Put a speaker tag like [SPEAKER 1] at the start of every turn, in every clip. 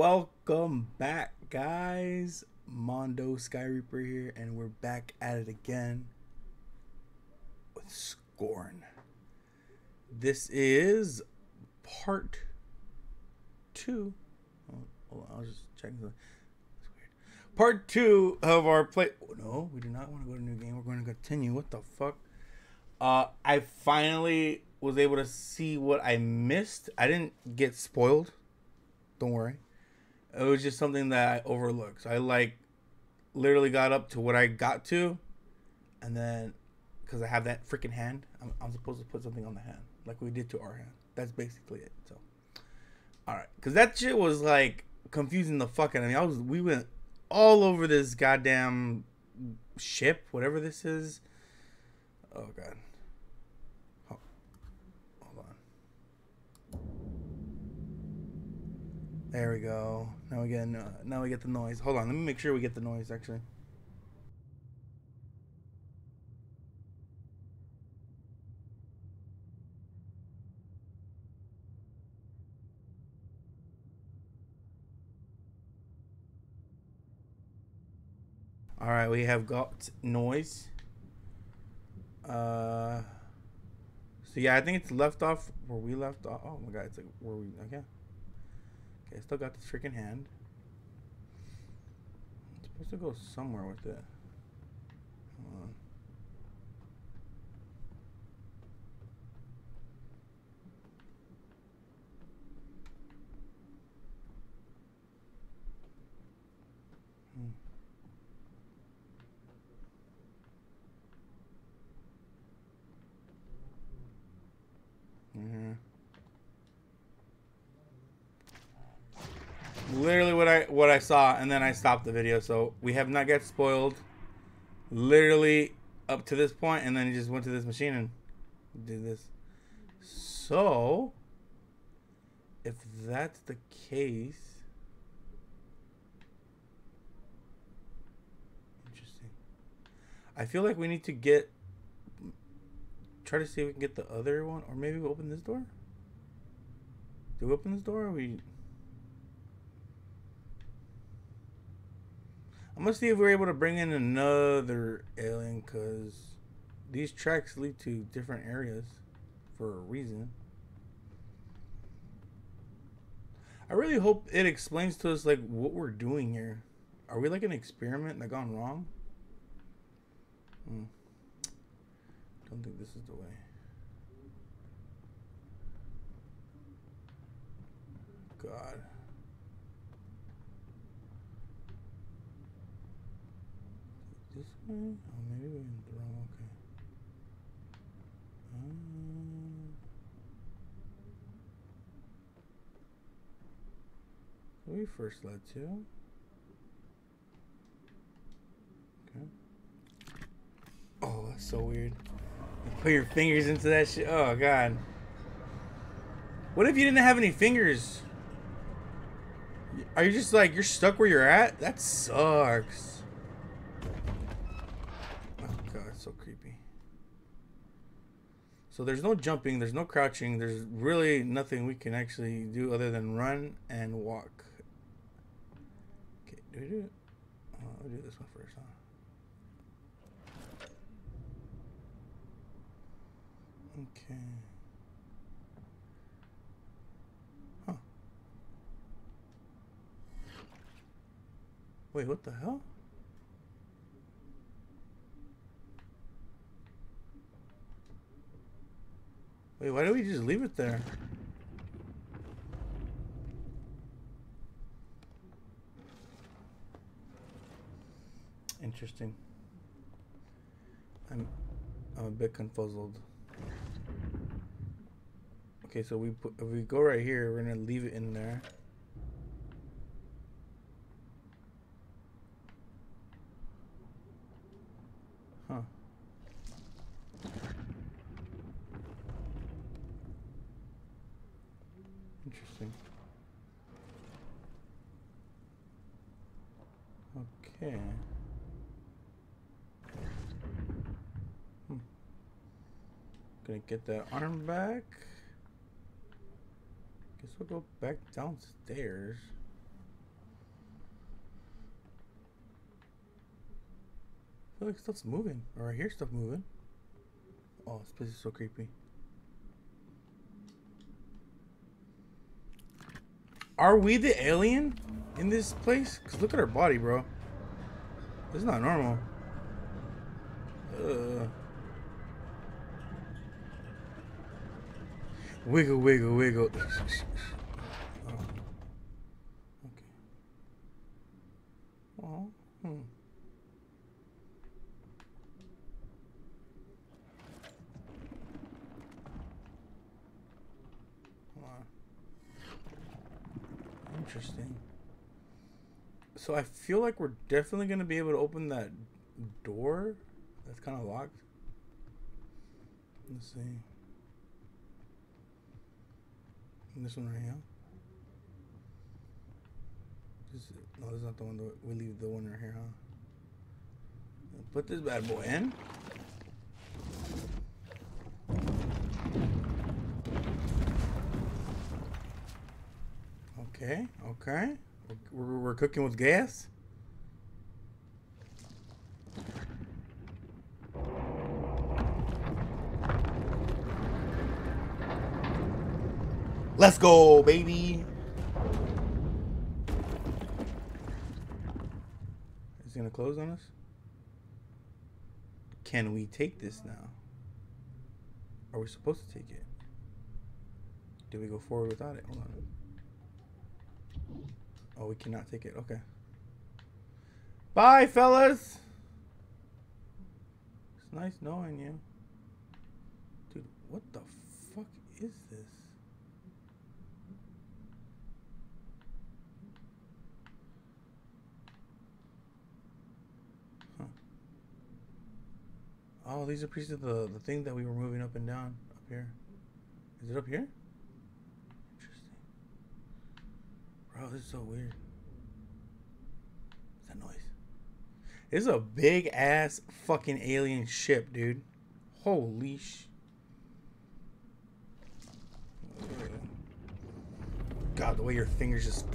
[SPEAKER 1] Welcome back, guys. Mando Skairipa here, and we're back at it again with Scorn. This is part two. Oh, I was just checking. That's weird. Part two of our play. No, we do not want to go to a new game. We're going to continue. What the fuck? Uh, I finally was able to see what I missed. I didn't get spoiled. Don't worry. It was just something that I overlooked. So I like literally got up to what I got to, and then because I have that freaking hand, I'm, I'm supposed to put something on the hand like we did to our hand. That's basically it. So, all right, because that shit was like confusing the fuck out of me. I was we went all over this goddamn ship, whatever this is. Oh god. There we go. Now we get uh, now we get the noise. Hold on, let me make sure we get the noise actually. All right, we have got noise. Uh, so yeah, I think it's left off where we left off. Oh my god, it's like where we okay. Okay, still got this freaking hand. It's supposed to go somewhere with it. Hold on. Hmm. Mm-hmm. Literally what I what I saw, and then I stopped the video. So we have not get spoiled. Literally up to this point, and then he just went to this machine and did this. So, if that's the case, interesting. I feel like we need to get try to see if we can get the other one, or maybe we open this door. Do we open this door? Or we I'm gonna see if we're able to bring in another alien because these tracks lead to different areas for a reason. I really hope it explains to us like what we're doing here. Are we like an experiment that gone wrong? Hmm. Don't think this is the way. God. This way? Oh, maybe we're in the wrong. Okay. Um, we first led to. Okay. Oh, that's so weird. You put your fingers into that shit. Oh god. What if you didn't have any fingers? Are you just like you're stuck where you're at? That sucks. So there's no jumping, there's no crouching, there's really nothing we can actually do other than run and walk. Okay, do we do it? Oh, I'll do this one first, huh? Okay. Huh. Wait, what the hell? Wait, why don't we just leave it there? Interesting. I'm I'm a bit confuzzled. Okay, so we put if we go right here, we're gonna leave it in there. Okay. Hmm. Gonna get that arm back. Guess we'll go back downstairs. I feel like stuff's moving, or I hear stuff moving. Oh, this place is so creepy. Are we the alien in this place? Cause look at our body, bro. Is not normal. Uh. Wiggle, wiggle, wiggle. oh. Okay. Oh. Hmm. Interesting. So I feel like we're definitely going to be able to open that door that's kind of locked. Let's see. This one right here. This, no, this is not the one that we leave the one right here, huh? Put this bad boy in. Okay, okay. We're, we're cooking with gas. Let's go, baby. Is he gonna close on us? Can we take this now? Are we supposed to take it? Do we go forward without it? Hold on. Oh, we cannot take it. Okay. Bye, fellas. It's nice knowing you. Dude, what the fuck is this? Huh. Oh, these are pieces of the, the thing that we were moving up and down up here. Is it up here? Bro, this is so weird. What's that noise? This is a big ass fucking alien ship, dude. Holy sh. God, the way your fingers just.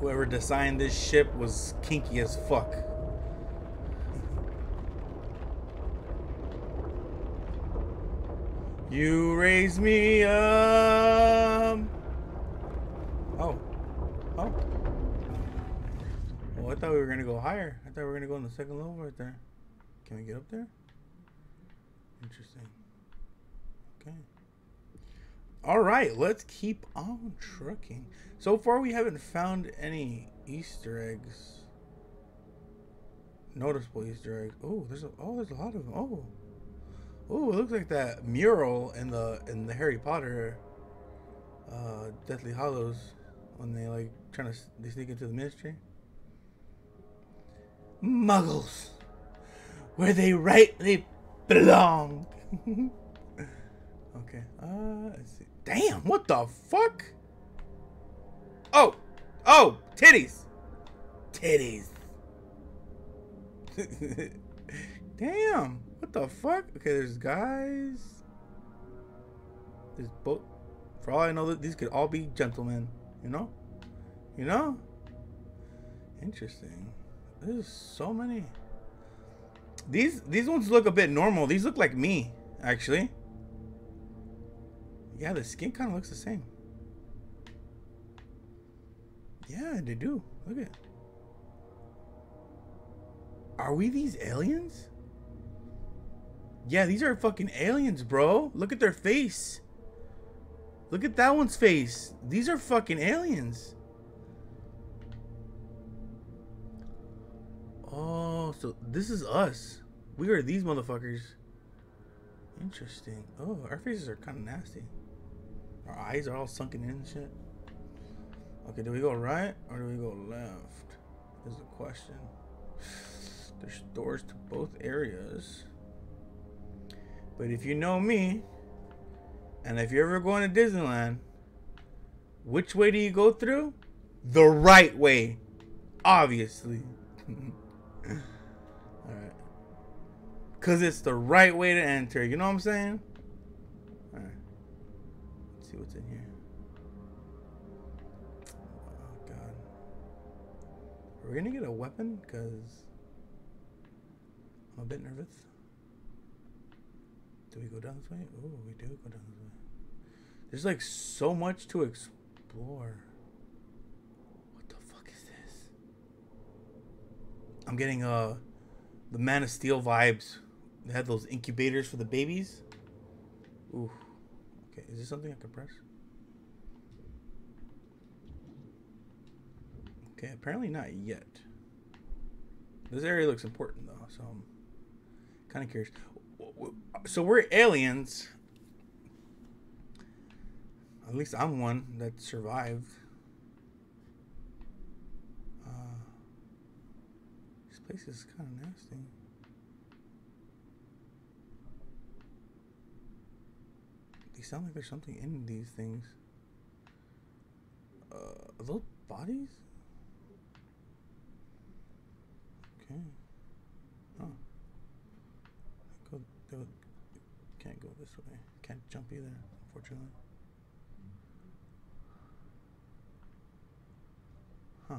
[SPEAKER 1] Whoever designed this ship was kinky as fuck. You raise me up. Oh. Oh. Well, I thought we were going to go higher. I thought we were going to go on the second level right there. Can we get up there? Interesting. Okay. All right, let's keep on trucking. So far, we haven't found any Easter eggs. Noticeable Easter eggs. Oh, there's a, oh, there's a lot of them. Oh. Oh, it looks like that mural in the in the Harry Potter uh, Deathly Hallows when they like trying to they sneak into the ministry. Muggles, where they rightly belong. okay. Uh, let's see. Damn, what the fuck? Oh, oh, titties, titties. Damn. What the fuck? Okay, there's guys. There's boat. For all I know, these could all be gentlemen. You know? You know? Interesting. There's so many. These these ones look a bit normal. These look like me, actually. Yeah, the skin kind of looks the same. Yeah, they do. Look at. Are we these aliens? Yeah, these are fucking aliens, bro. Look at their face. Look at that one's face. These are fucking aliens. Oh, so this is us. We are these motherfuckers. Interesting. Oh, our faces are kind of nasty. Our eyes are all sunken in and shit. Okay, do we go right or do we go left? Is the question. There's doors to both areas. But if you know me, and if you're ever going to Disneyland, which way do you go through? The right way. Obviously. Alright. Because it's the right way to enter. You know what I'm saying? Alright. Let's see what's in here. Oh, God. Are we gonna get a weapon? Because I'm a bit nervous. Do we go down this way? Oh, we do go down this way. There's like so much to explore. What the fuck is this? I'm getting uh the Man of Steel vibes. They had those incubators for the babies. Ooh. Okay, is this something I can press? Okay, apparently not yet. This area looks important though, so I'm kind of curious. So we're aliens. At least I'm one that survived. Uh, this place is kind of nasty. They sound like there's something in these things. Uh, are those bodies? Okay. Oh. Go. Can't go this way. Can't jump either, unfortunately. Huh.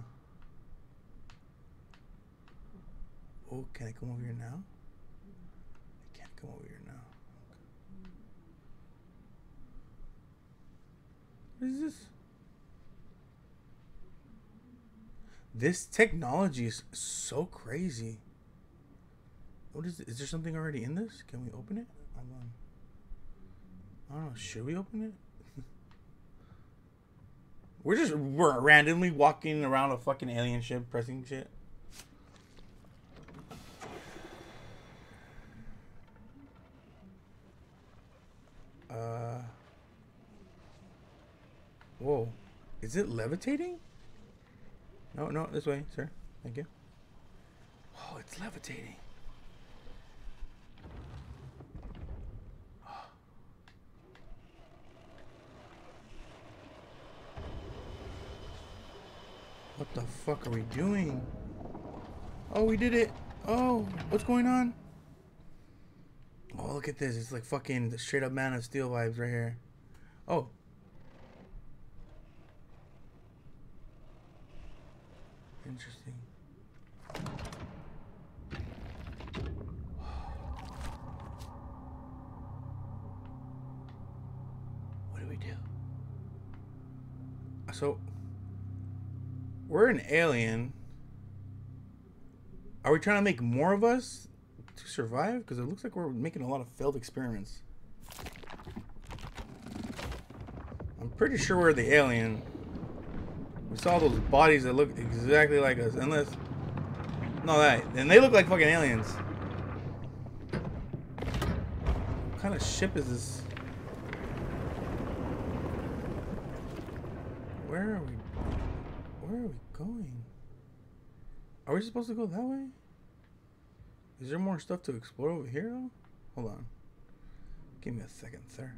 [SPEAKER 1] Oh, can I come over here now? I can't come over here now. What is this? This technology is so crazy. What is it? Is there something already in this? Can we open it? On. I don't know. Should we open it? we're just we're randomly walking around a fucking alien ship, pressing shit. Uh. Whoa. Is it levitating? No, no, this way, sir. Thank you. Oh, it's levitating. What the fuck are we doing? Oh, we did it. Oh, what's going on? Oh, look at this. It's like fucking straight up Man of Steel vibes right here. Oh. Interesting. What do we do? So, we're an alien. Are we trying to make more of us to survive? Because it looks like we're making a lot of failed experiments. I'm pretty sure we're the alien. We saw those bodies that look exactly like us. Unless... No, that... And they look like fucking aliens. What kind of ship is this? Where are we? Where are we going? Are we supposed to go that way? Is there more stuff to explore over here though? Hold on. Give me a second, sir.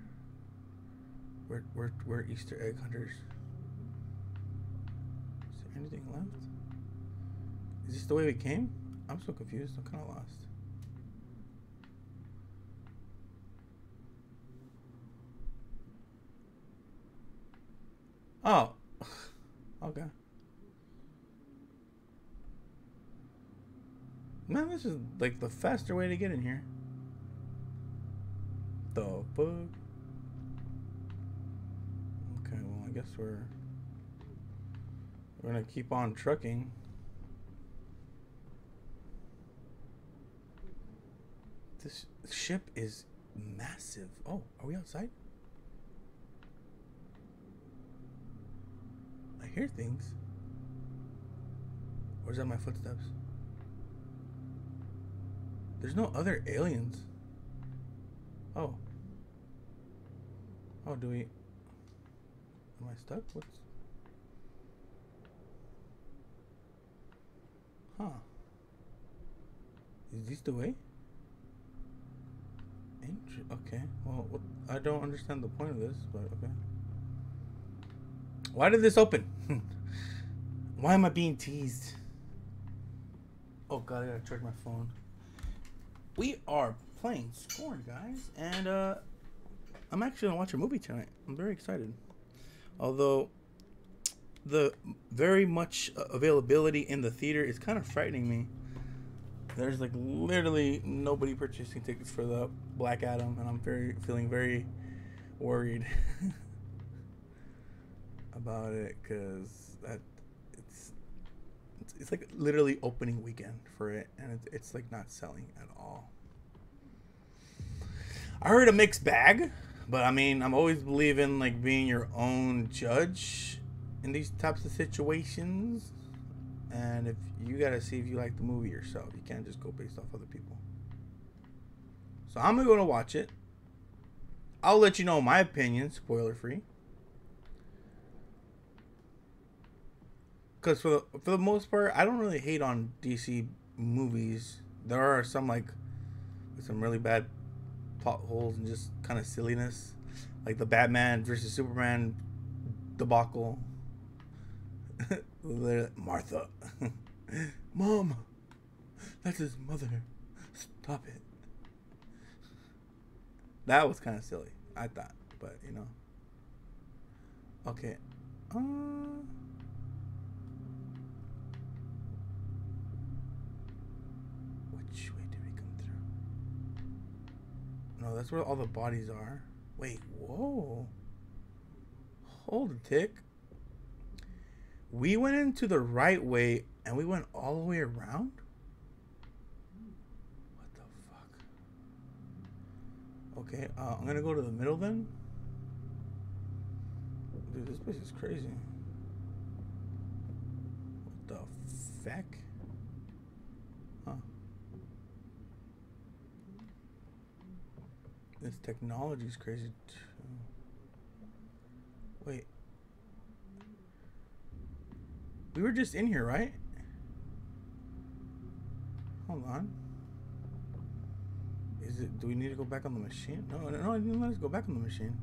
[SPEAKER 1] We're, we're, we're Easter egg hunters. Is there anything left? Is this the way we came? I'm so confused. I'm kind of lost. Oh. Okay. Man, this is like the faster way to get in here. The fuck? Okay, well, I guess we're we're gonna keep on trucking. This ship is massive. Oh, are we outside? I hear things. Or is that my footsteps? There's no other aliens. Oh. Oh, do we... Am I stuck? What's... Huh. Is this the way? Inter okay. Well, what, I don't understand the point of this, but okay. Why did this open? Why am I being teased? Oh god, I gotta charge my phone we are playing Scorn, guys, and uh, I'm actually gonna watch a movie tonight. I'm very excited. Although the very much availability in the theater is kind of frightening me. There's like literally nobody purchasing tickets for the Black Adam, and I'm very feeling very worried about it because that it's it's like literally opening weekend for it, and it's, it's like not selling at all. I heard a mixed bag, but I mean, I'm always believing like being your own judge in these types of situations. And if you gotta see if you like the movie yourself, you can't just go based off other people. So I'm gonna watch it. I'll let you know my opinion, spoiler free. Because for the, for the most part, I don't really hate on DC movies. There are some like some really bad plot holes and just kind of silliness, like the Batman versus Superman debacle. Martha, mom, that's his mother. Stop it. That was kind of silly, I thought, but you know. Okay. Uh, No, that's where all the bodies are. Wait, whoa. Hold a tick. We went into the right way and we went all the way around? What the fuck? Okay, uh, I'm gonna go to the middle then. Dude, this place is crazy. What the fuck? Huh. This technology is crazy too. Wait. We were just in here, right? Hold on. Is it? Do we need to go back on the machine? No, no, no. I didn't let us go back on the machine.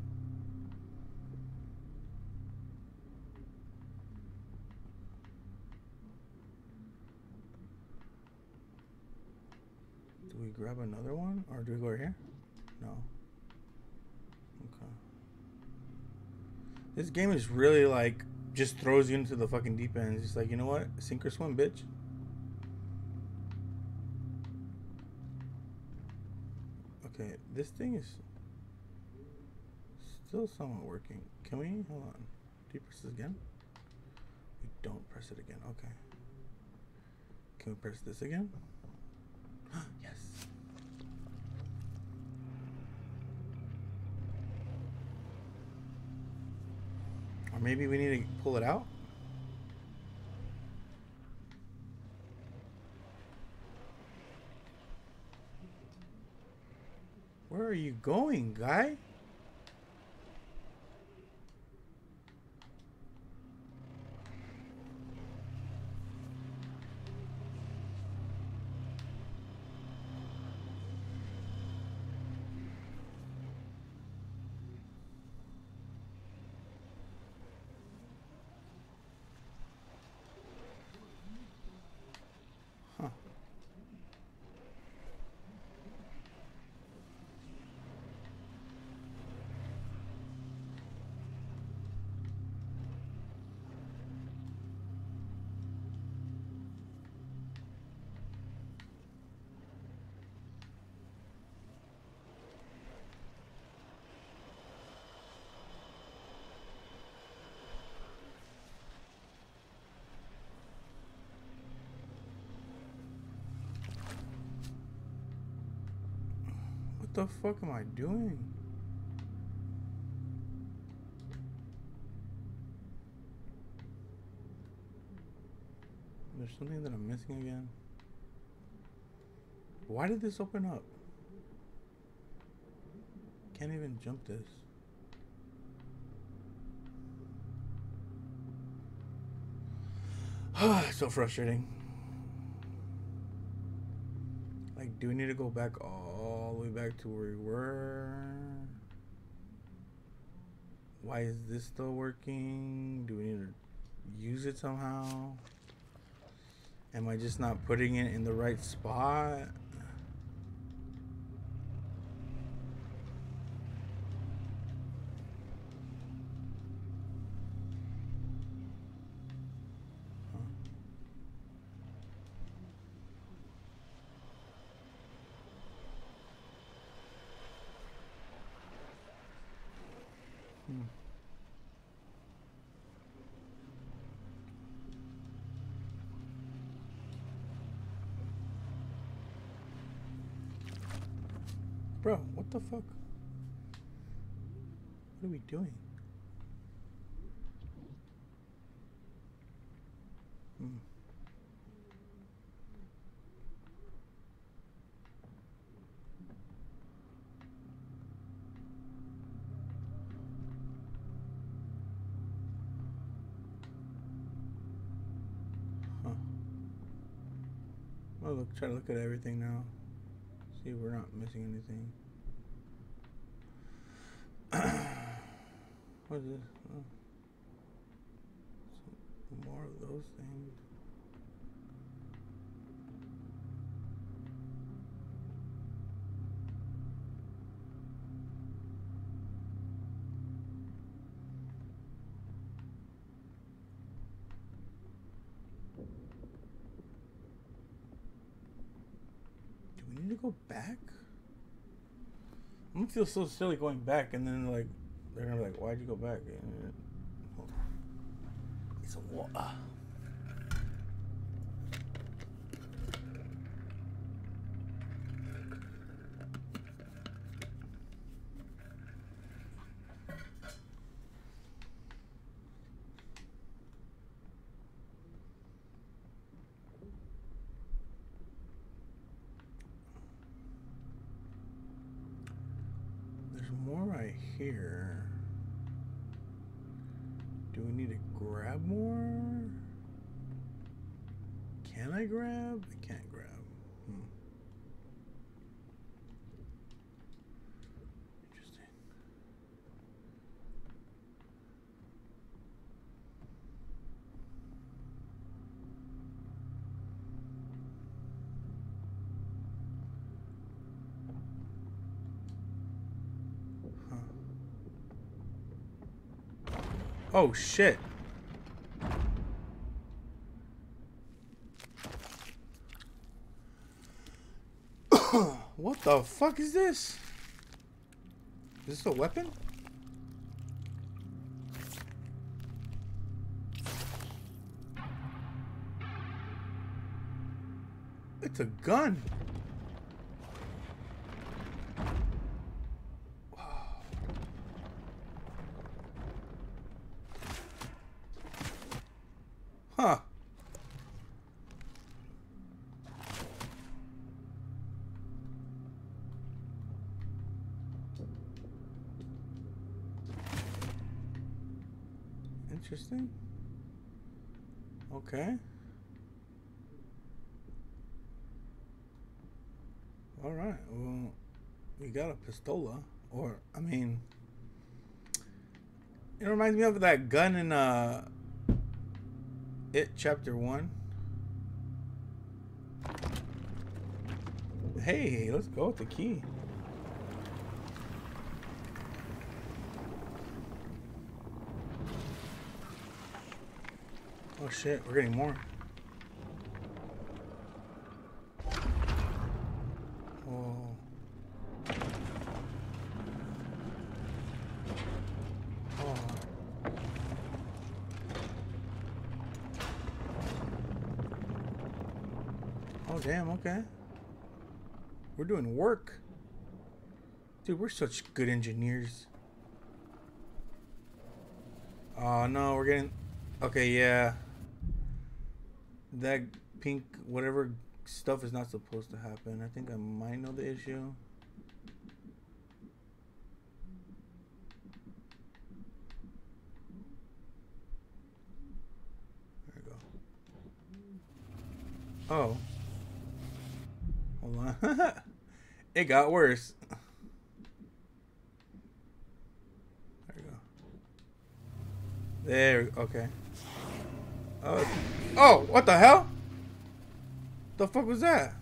[SPEAKER 1] Do we grab another one, or do we go right here? No. Okay. This game is really like just throws you into the fucking deep end. It's just like, you know what? Sink or swim, bitch. Okay, this thing is still somewhat working. Can we? Hold on. Do you press this again? We don't press it again. Okay. Can we press this again? yes. Or maybe we need to pull it out? Where are you going, guy? Huh. What the fuck am I doing? There's something that I'm missing again. Why did this open up? Can't even jump this. so frustrating. Like, do we need to go back all back to where we were? Why is this still working? Do we need to use it somehow? Am I just not putting it in the right spot? Try to look at everything now. See if we're not missing anything. what is this? Oh. Some more of those things. Do we need to go back? I'm feel so silly going back, and then like they're gonna be like, "Why'd you go back?" And, uh, hold on. Need some water. There's more right here. Do we need to grab more? Can I grab? I can't grab. Hmm. Interesting. Huh. Oh shit. what the fuck is this? Is this a weapon? It's a gun. Huh. Interesting. Okay. All right. Well, we got a pistola, or I mean, it reminds me of that gun in uh, it chapter one. Hey, let's go with the key. Oh shit, we're getting more. Oh. Oh. Damn, okay. We're doing work. Dude, we're such good engineers. Oh no, we're getting Okay, yeah. That pink whatever stuff is not supposed to happen. I think I might know the issue. There we go. Oh. Hold on. it got worse. There we go. There, okay. Uh, oh, what the hell? The fuck was that?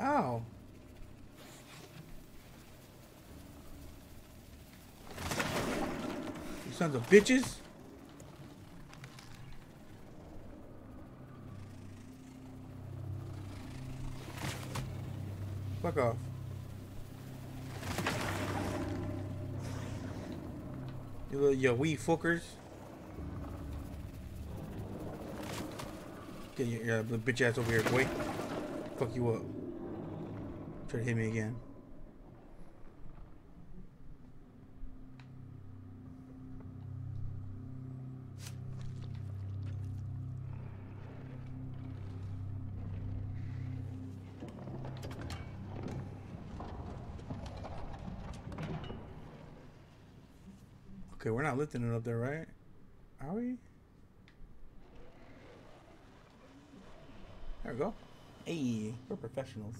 [SPEAKER 1] Ow. You sons of bitches. Fuck off. You little you wee fuckers. Get your, your bitch ass over here, boy. Fuck you up. Try to hit me again. Okay, we're not lifting it up there, right? Are we? There we go. Hey, we're professionals.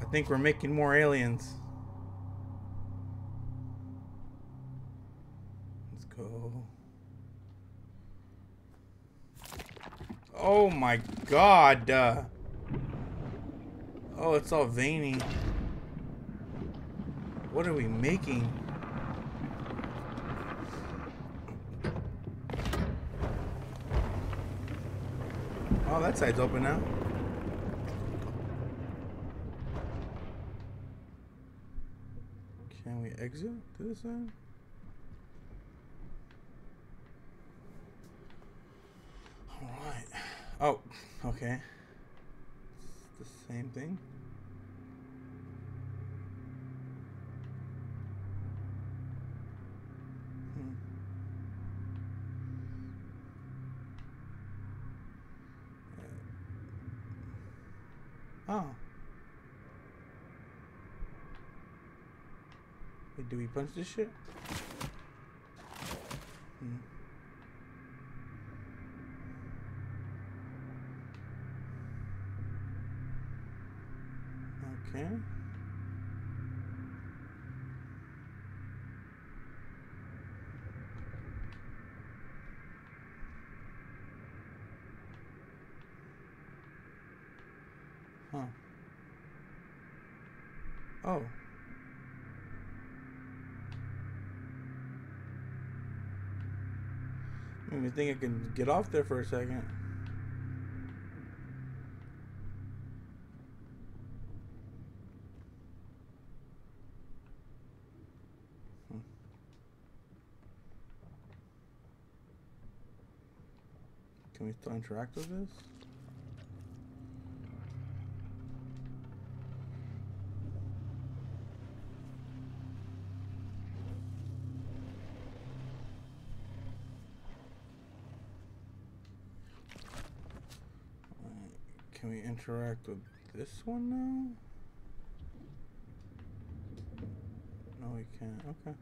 [SPEAKER 1] I think we're making more aliens. Let's go. Oh my god. Uh, oh, it's all veiny. What are we making? Oh, that side's open now. Can we exit to this side? Alright. Oh, okay. It's the same thing. Hmm. Oh. Wait, do we punch this shit? Hmm. Okay. Huh. Oh. Made me think I can get off there for a second. Hmm. Can we still interact with this? Can we interact with this one now? No, we can't. Okay.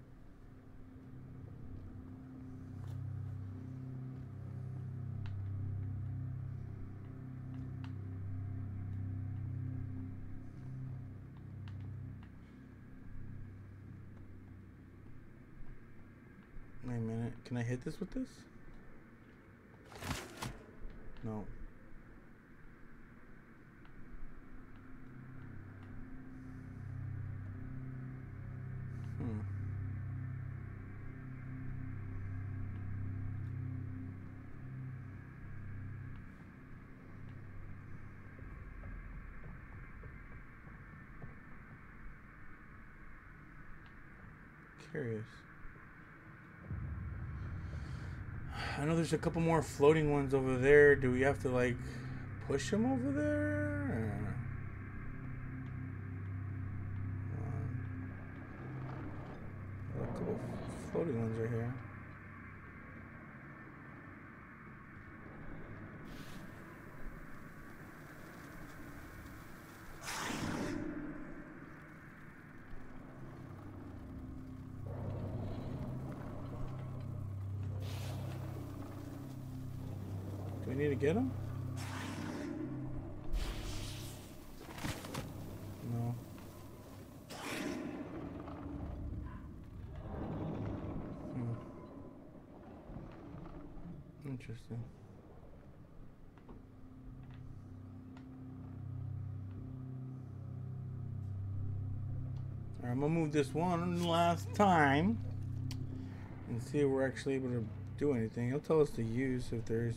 [SPEAKER 1] Wait a minute. Can I hit this with this? No. Hmm. Curious. I know there's a couple more floating ones over there. Do we have to like push them over there? Um, a couple floating ones right here. Get them? No. Hmm. Interesting. I'm gonna move this one last time and see if we're actually able to do anything. He'll tell us to use if there's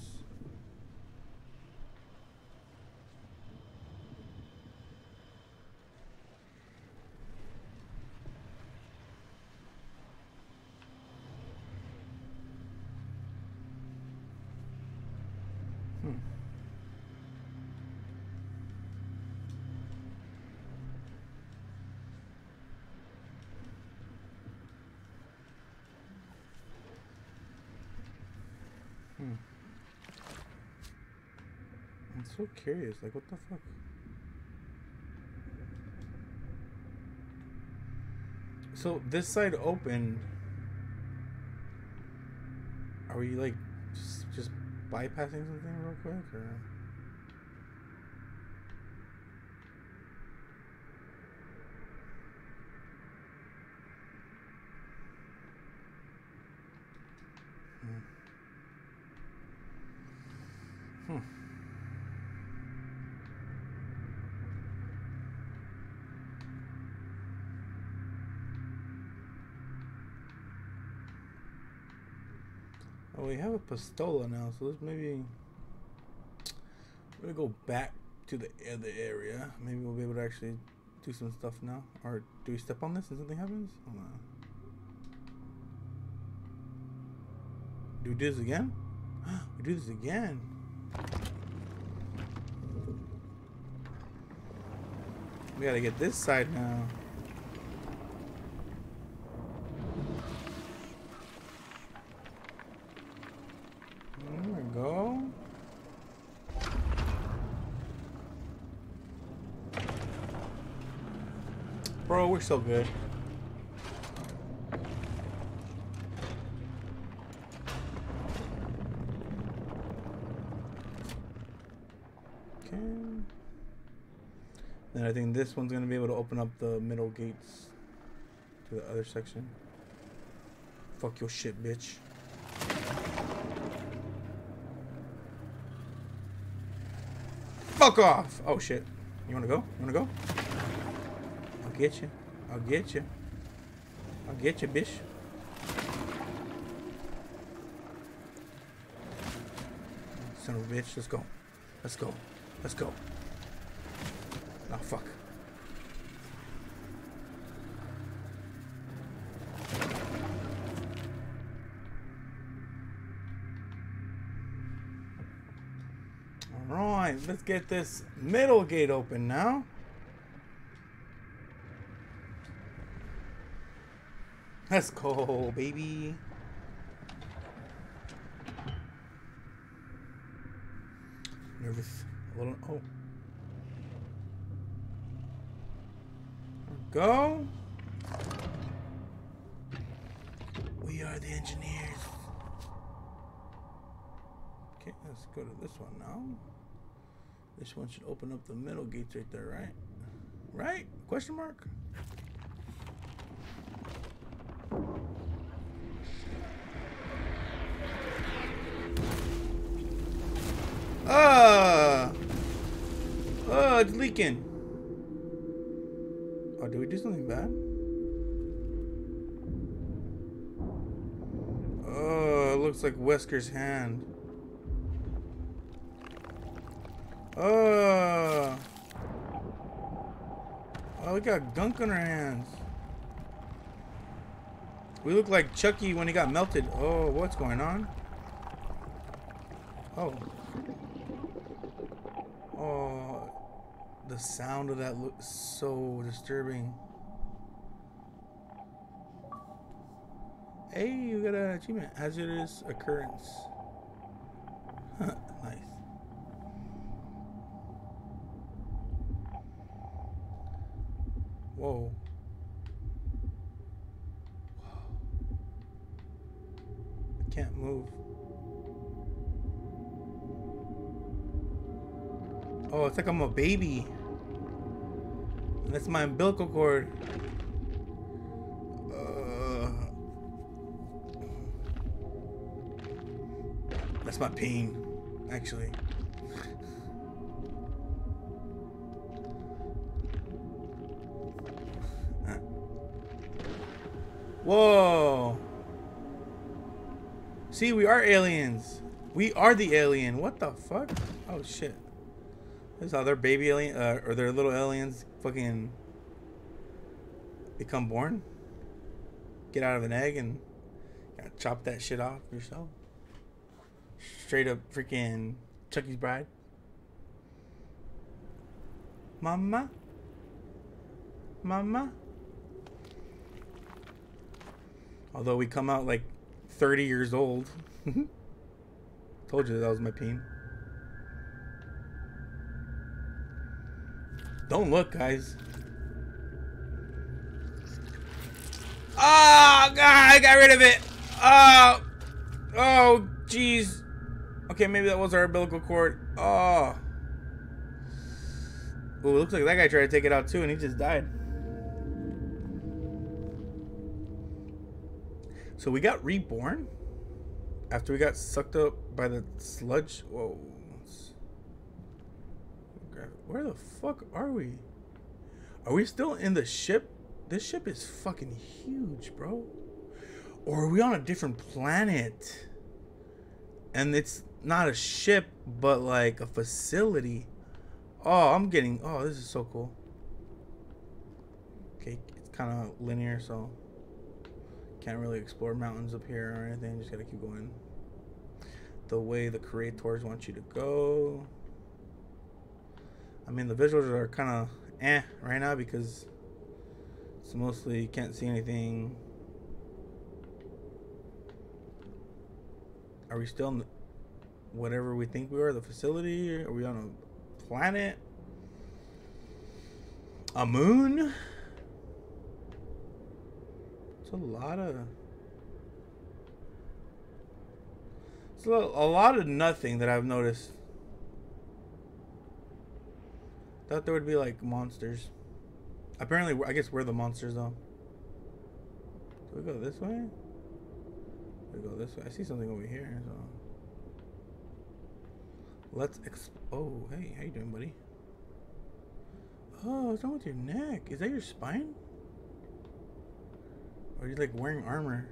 [SPEAKER 1] Hmm. I'm so curious. Like, what the fuck? So this side opened. Are we like just, just bypassing something real quick, or? Hmm. Hmm. Oh, we have a pistola now, so let's maybe gonna go back to the other area. Maybe we'll be able to actually do some stuff now. Or do we step on this and something happens? Oh, Hold on. Do we do this again? we do this again. We gotta get this side now. There we go. Bro, we're so good. Okay. Then I think this one's gonna be able to open up the middle gates to the other section. Fuck your shit, bitch. Fuck off! Oh shit. You wanna go? You wanna go? I'll get you. I'll get you. I'll get you, bitch. Son of a bitch. Let's go. Let's go. Let's go. Oh, fuck. Alright, let's get this middle gate open now. Let's go, baby. Nervous. A little. Oh. Go. We are the engineers. Okay, let's go to this one now. This one should open up the middle gates right there, right? Right? Question mark? It's. Oh, did we do something bad? Oh, it looks like Wesker's hand. Oh. Oh, we got gunk on our hands. We look like Chucky when he got melted. Oh, what's going on? Oh, the sound of that looks so disturbing. Hey, you got an achievement. Hazardous occurrence. nice. Whoa. I can't move. Oh, it's like I'm a baby. That's my umbilical cord. Uh, that's my pain, actually. Whoa. See, we are aliens. We are the alien. What the fuck? Oh, shit. This is how their baby alien, uh, or their little aliens fucking become born. Get out of an egg and chop that shit off yourself. Straight up freaking Chucky's bride. Mama? Mama? Although we come out like 30 years old. Told you that was my peen. Don't look, guys. Oh, God, I got rid of it. Oh, oh, jeez. Okay, maybe that was our umbilical cord. Oh. Oh, looks like that guy tried to take it out too, and he just died. So we got reborn after we got sucked up by the sludge. Whoa. Where the fuck are we? Are we still in the ship? This ship is fucking huge, bro. Or are we on a different planet? And it's not a ship, but like a facility. Oh, I'm getting. Oh, this is so cool. Okay, it's kind of linear, so can't really explore mountains up here or anything. Just gotta keep going the way the creators want you to go. I mean, the visuals are kind of eh right now because it's mostly you can't see anything. Are we still in whatever we think we are, the facility? Are we on a planet? A moon? It's a lot of... It's a lot of nothing that I've noticed. Thought there would be like monsters. Apparently, I guess we're the monsters though. Do we go this way? We go this way. I see something over here. So let's. Exp oh, hey, how you doing, buddy? Oh, what's wrong with your neck? Is that your spine? Or are you like wearing armor?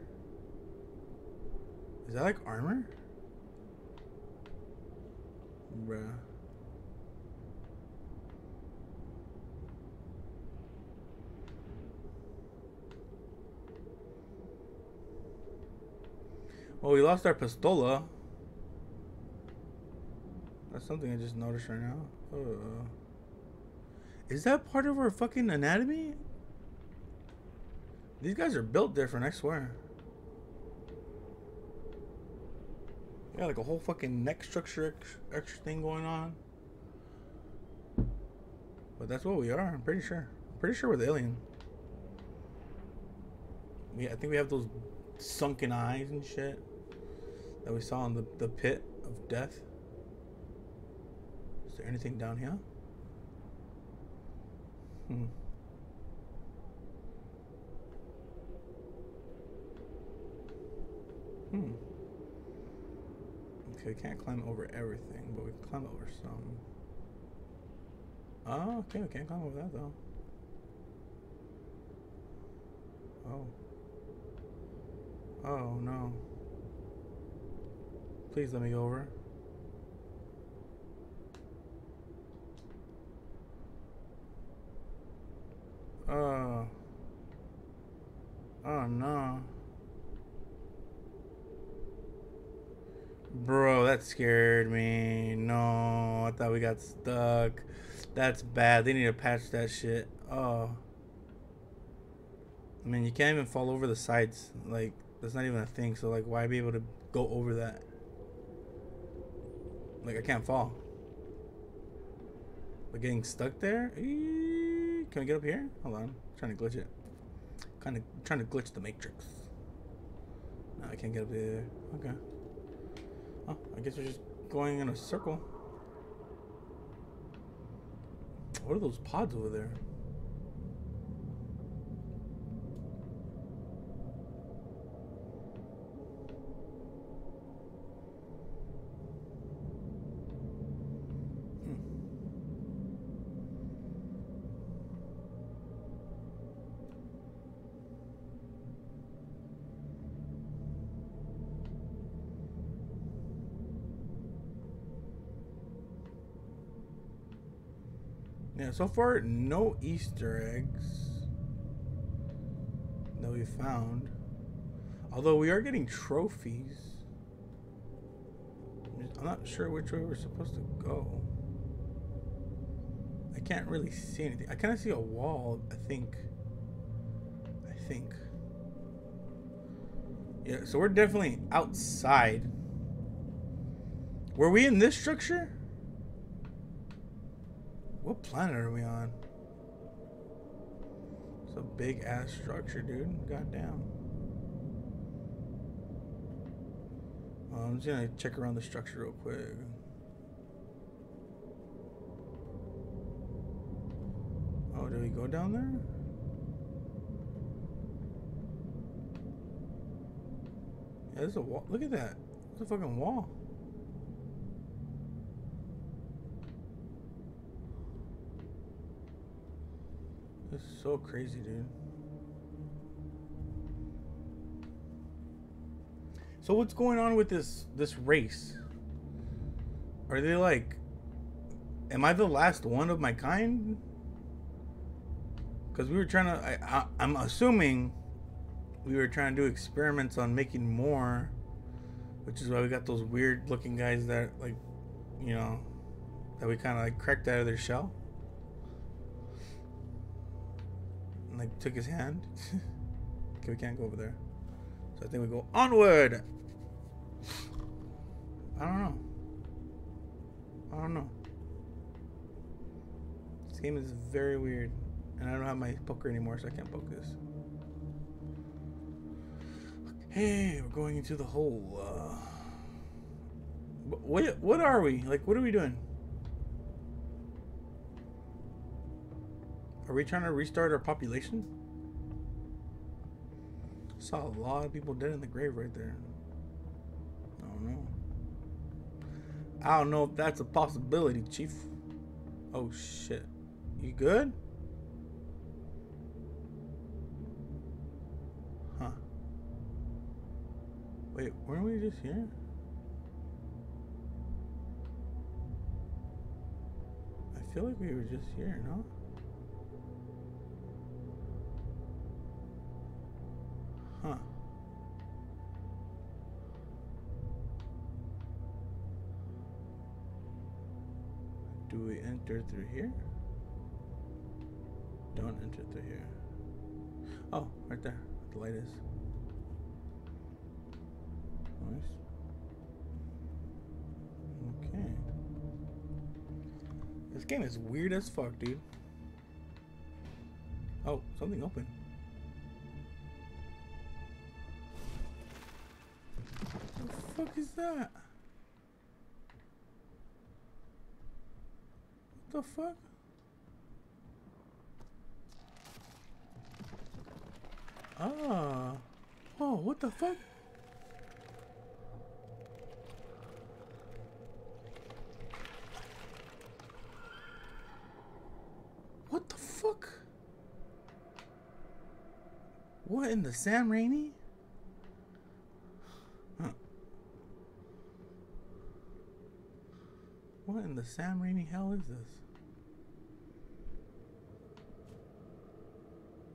[SPEAKER 1] Is that like armor? Bruh. Well, we lost our pistola. That's something I just noticed right now. Uh, is that part of our fucking anatomy? These guys are built different, I swear. Yeah, like a whole fucking neck structure extra thing going on. But that's what we are, I'm pretty sure. I'm pretty sure we're the alien. Yeah, I think we have those sunken eyes and shit that we saw in the, the pit of death. Is there anything down here? Hmm. Hmm. Okay, we can't climb over everything, but we can climb over some. Oh, okay, we can't climb over that though. Oh. Oh no. Please let me go over. Oh. Oh no. Bro, that scared me. No, I thought we got stuck. That's bad. They need to patch that shit. Oh. I mean, you can't even fall over the sides. Like, that's not even a thing. So, like, why be able to go over that? Like, I can't fall. But getting stuck there? Can I get up here? Hold on. I'm trying to glitch it. Kind of trying to glitch the matrix. No, I can't get up there. Okay. Oh, I guess we're just going in a circle. What are those pods over there? Yeah, so far, no Easter eggs that we found. Although we are getting trophies. I'm not sure which way we're supposed to go. I can't really see anything. I kind of see a wall, I think. I think. Yeah, so we're definitely outside. Were we in this structure? What planet are we on? It's a big ass structure, dude. Goddamn. Well, I'm just gonna check around the structure real quick. Oh, do we go down there? Yeah, there's a wall. Look at that. It's a fucking wall. This is so crazy, dude. So what's going on with this this race? Are they like am I the last one of my kind? Cuz we were trying to I, I I'm assuming we were trying to do experiments on making more, which is why we got those weird looking guys that like, you know, that we kind of like cracked out of their shell. And like took his hand. okay, we can't go over there. So I think we go onward. I don't know. I don't know. This game is very weird. And I don't have my poker anymore, so I can't poke this. Hey, we're going into the hole. Uh, what what are we? Like, what are we doing? Are we trying to restart our population? Saw a lot of people dead in the grave right there. I don't know. I don't know if that's a possibility, Chief. Oh shit. You good? Huh. Wait, weren't we just here? I feel like we were just here, no? Huh. Do we enter through here? Don't enter through here. Oh, right there. The light is. Nice. Okay. This game is weird as fuck, dude. Oh, something open. Fuck is that? What the fuck? Ah. Oh, what the fuck? What the fuck? What in the Sam Raimi? Huh. Sam Raimi hell is this?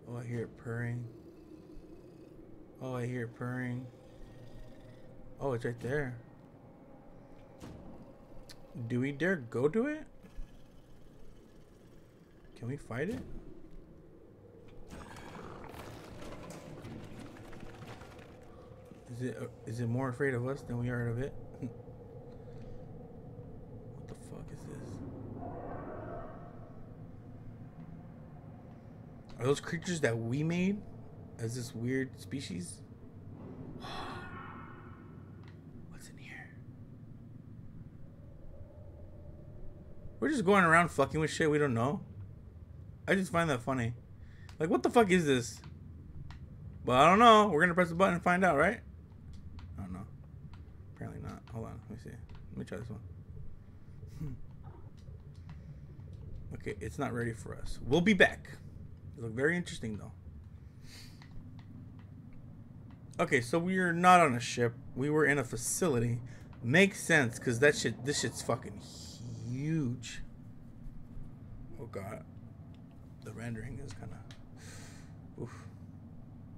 [SPEAKER 1] Oh, I hear it purring. Oh, I hear it purring. Oh, it's right there. Do we dare go to it? Can we fight it? Is it uh, it more afraid of us than we are of it? what the fuck is this? Are those creatures that we made as this weird species? What's in here? We're just going around fucking with shit we don't know. I just find that funny. Like, what the fuck is this? But I don't know. We're gonna press the button and find out, right? I don't know. Apparently not. Hold on, let me see. Let me try this one. Hmm. Okay, it's not ready for us. We'll be back. Look very interesting though. Okay, so we are not on a ship. We were in a facility. Makes sense, because that shit this shit's fucking huge. Oh god. The rendering is kinda oof.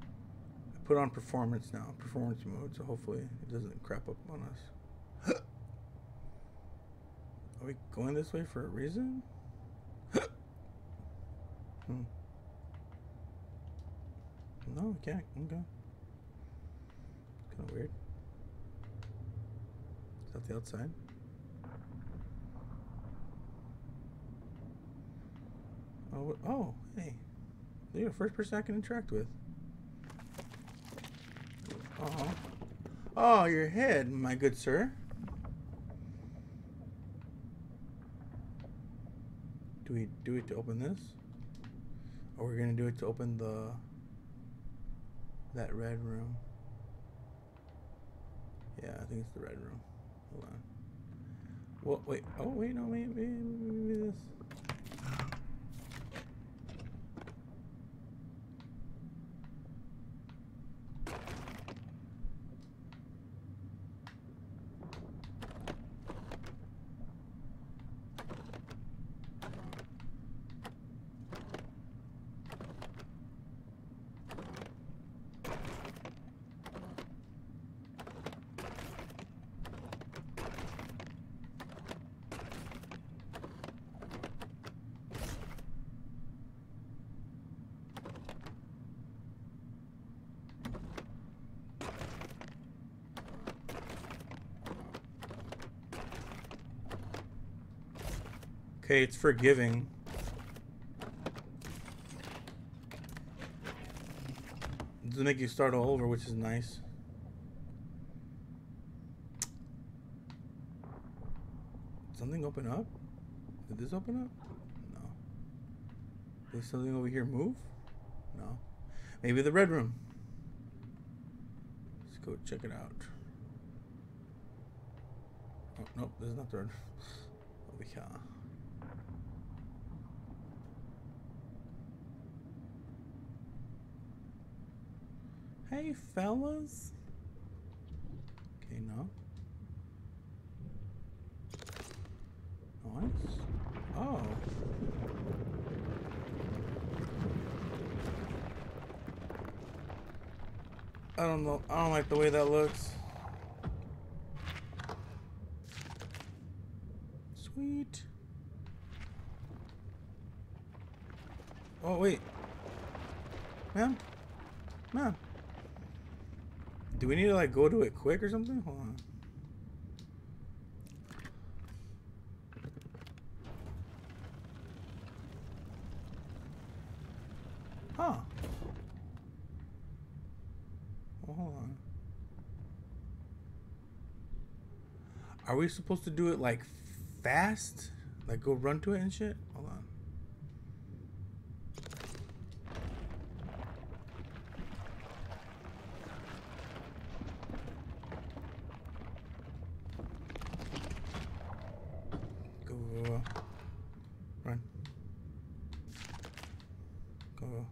[SPEAKER 1] I put on performance now, performance mode, so hopefully it doesn't crap up on us. Are we going this way for a reason? hmm. No, can't. Okay. Kind of weird. Is that the outside? Oh, oh, hey. You're the first person I can interact with. Uh-huh. Oh, your head, my good sir. Do we do it to open this? Or we're gonna do it to open the that red room? Yeah, I think it's the red room. Hold on. Well, wait. Oh, wait, no, wait, maybe this. Okay, it's forgiving. Doesn't make you start all over, which is nice. Something open up? Did this open up? No. Did something over here move? No. Maybe the red room. Let's go check it out. Oh, nope, this is not the red room. Over here. Hey, fellas. Okay, no. Nice. Oh. I don't know. I don't like the way that looks. Sweet. Oh, wait. Ma'am? Ma'am? Do we need to like go to it quick or something? Hold on. Huh. Well, hold on. Are we supposed to do it like fast? Like go run to it and shit? Hold on. Go, go, go. Run. Go, go.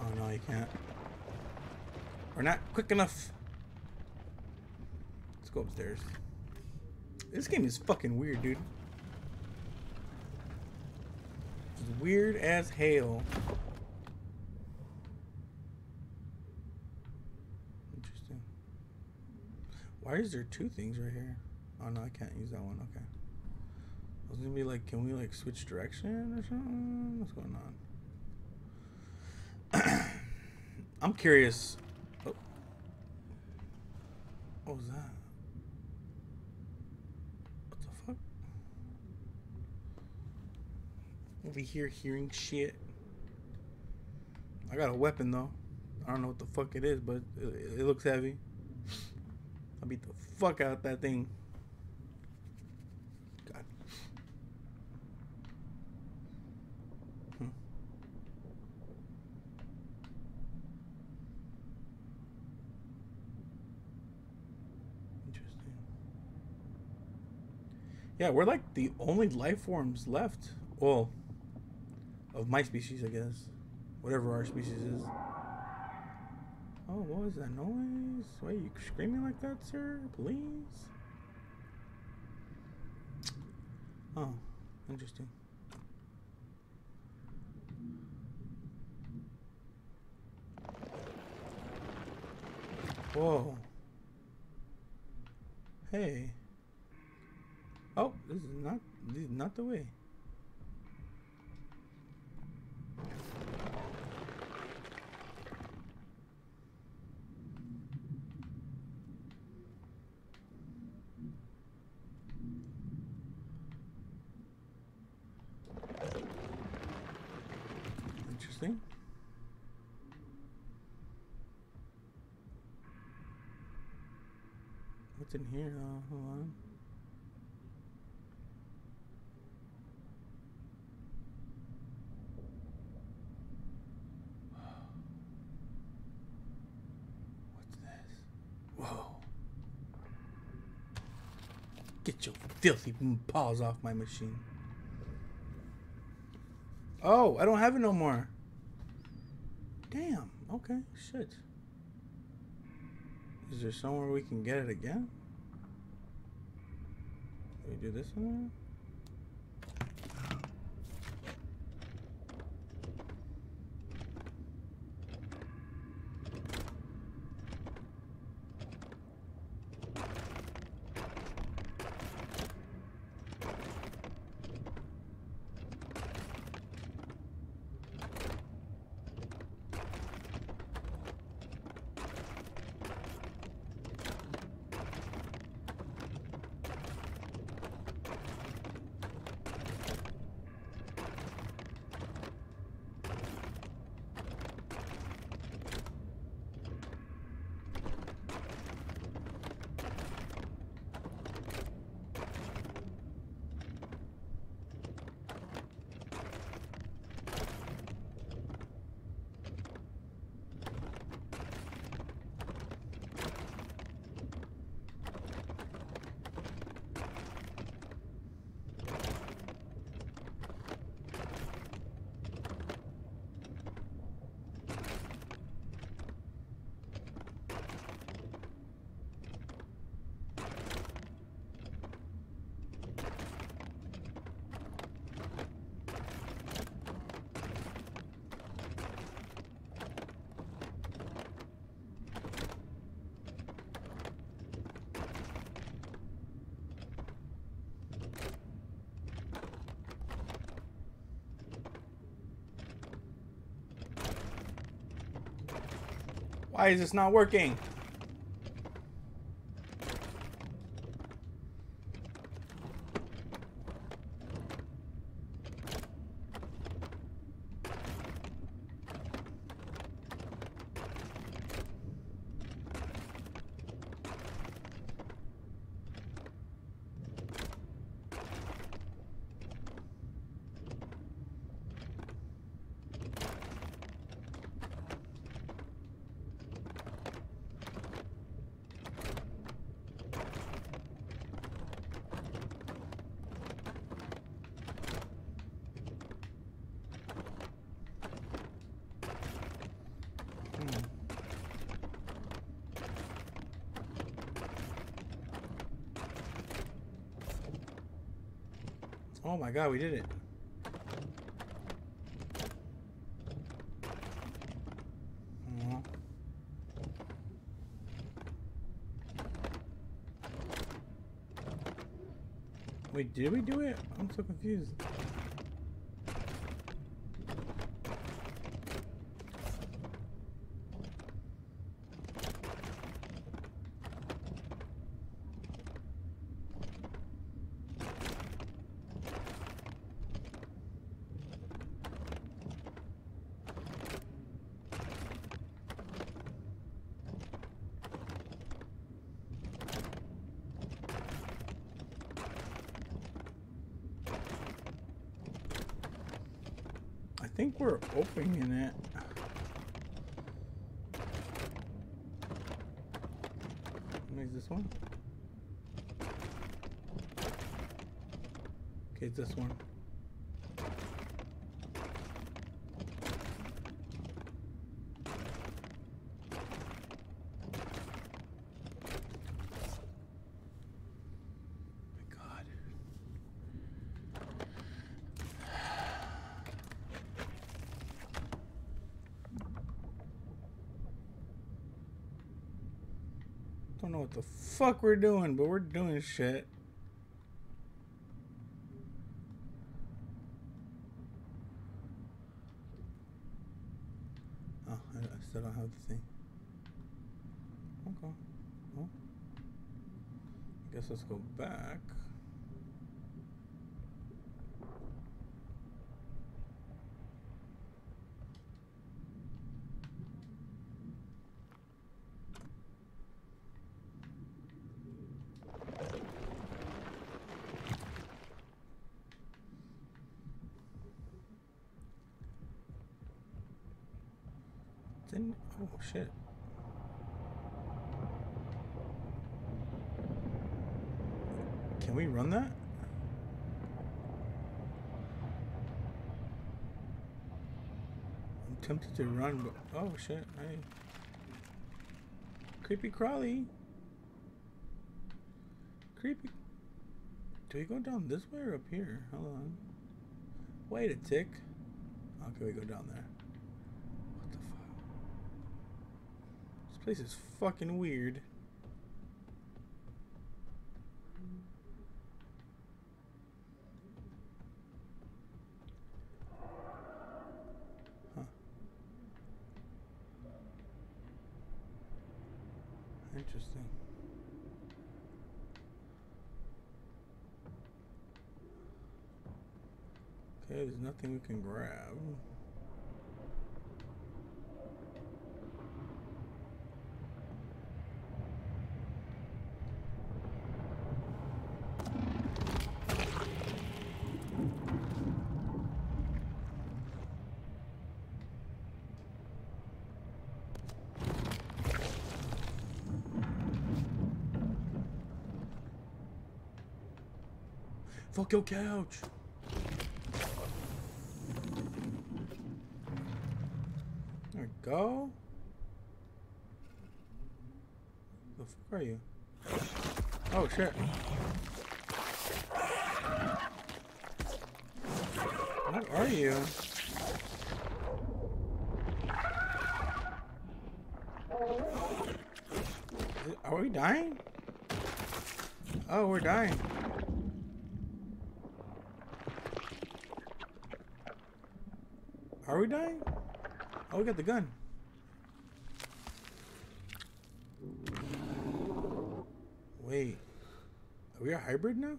[SPEAKER 1] Oh no, you can't. We're not quick enough. Let's go upstairs. This game is fucking weird, dude. It's weird as hell. Interesting. Why is there two things right here? Oh no, I can't use that one. Okay. I was gonna be like, can we like switch direction or something? What's going on? I'm curious. What was that? What the fuck? Over here hearing shit. I got a weapon though. I don't know what the fuck it is, but it, it looks heavy. I beat the fuck out that thing. God. Hmm. Interesting. Yeah, we're like the only life forms left. Well, of my species, I guess. Whatever our species is. Oh, what was that noise? Why are you screaming like that, sir? Please? Oh, interesting. Whoa. Hey. Oh, this is not this is not the way. Interesting. What's in here? Uh, hold on. What's this? Whoa. Get your filthy paws off my machine. Oh, I don't have it no more. Damn. Okay. Shit. Is there somewhere we can get it again? Can we do this one? Why is this not working? Oh my god, we did it. Mm-hmm. Wait, did we do it? I'm so confused. I think we're it. This one? Okay, it's this one. My God. I don't know what the fuck we're doing, but we're doing shit. Oh, I, I still don't have the thing. Okay. Well, I guess let's go back. Didn't. Oh shit. Can we run that? I'm tempted to run, but oh shit! Hey, creepy crawly. Creepy. Do we go down this way or up here? Hold on. Wait a tick. Okay, we go down there. What the fuck? This place is fucking weird. Huh. Interesting. Okay, there's nothing we can grab. Fuck your couch. There we go. The fuck are you? Oh shit. What are you? Is it- Are we dying? Oh, we're dying. Are we dying? Oh, we got the gun. Wait. Are we a hybrid now?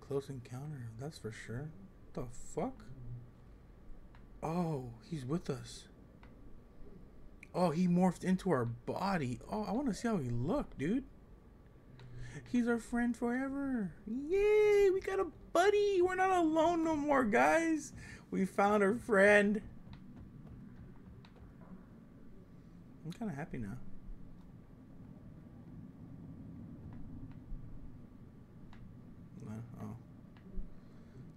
[SPEAKER 1] Close encounter, that's for sure. What the fuck? Oh, he's with us. Oh, he morphed into our body. Oh, I want to see how he looked, dude. He's our friend forever. Yay, we got a buddy. We're not alone no more, guys. We found our friend. I'm kind of happy now. No, oh.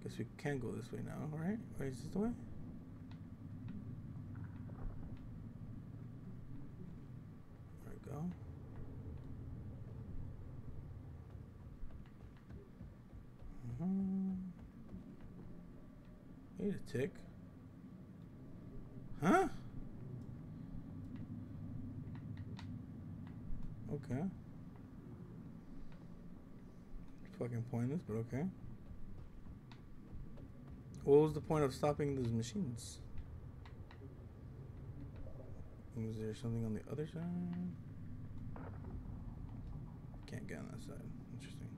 [SPEAKER 1] Guess we can go this way now, right? Wait, is this the way? There we go. Mhm. Wait a tick. Huh? Okay. Fucking pointless, but okay. What was the point of stopping those machines? Was there something on the other side? Can't get on that side. Interesting.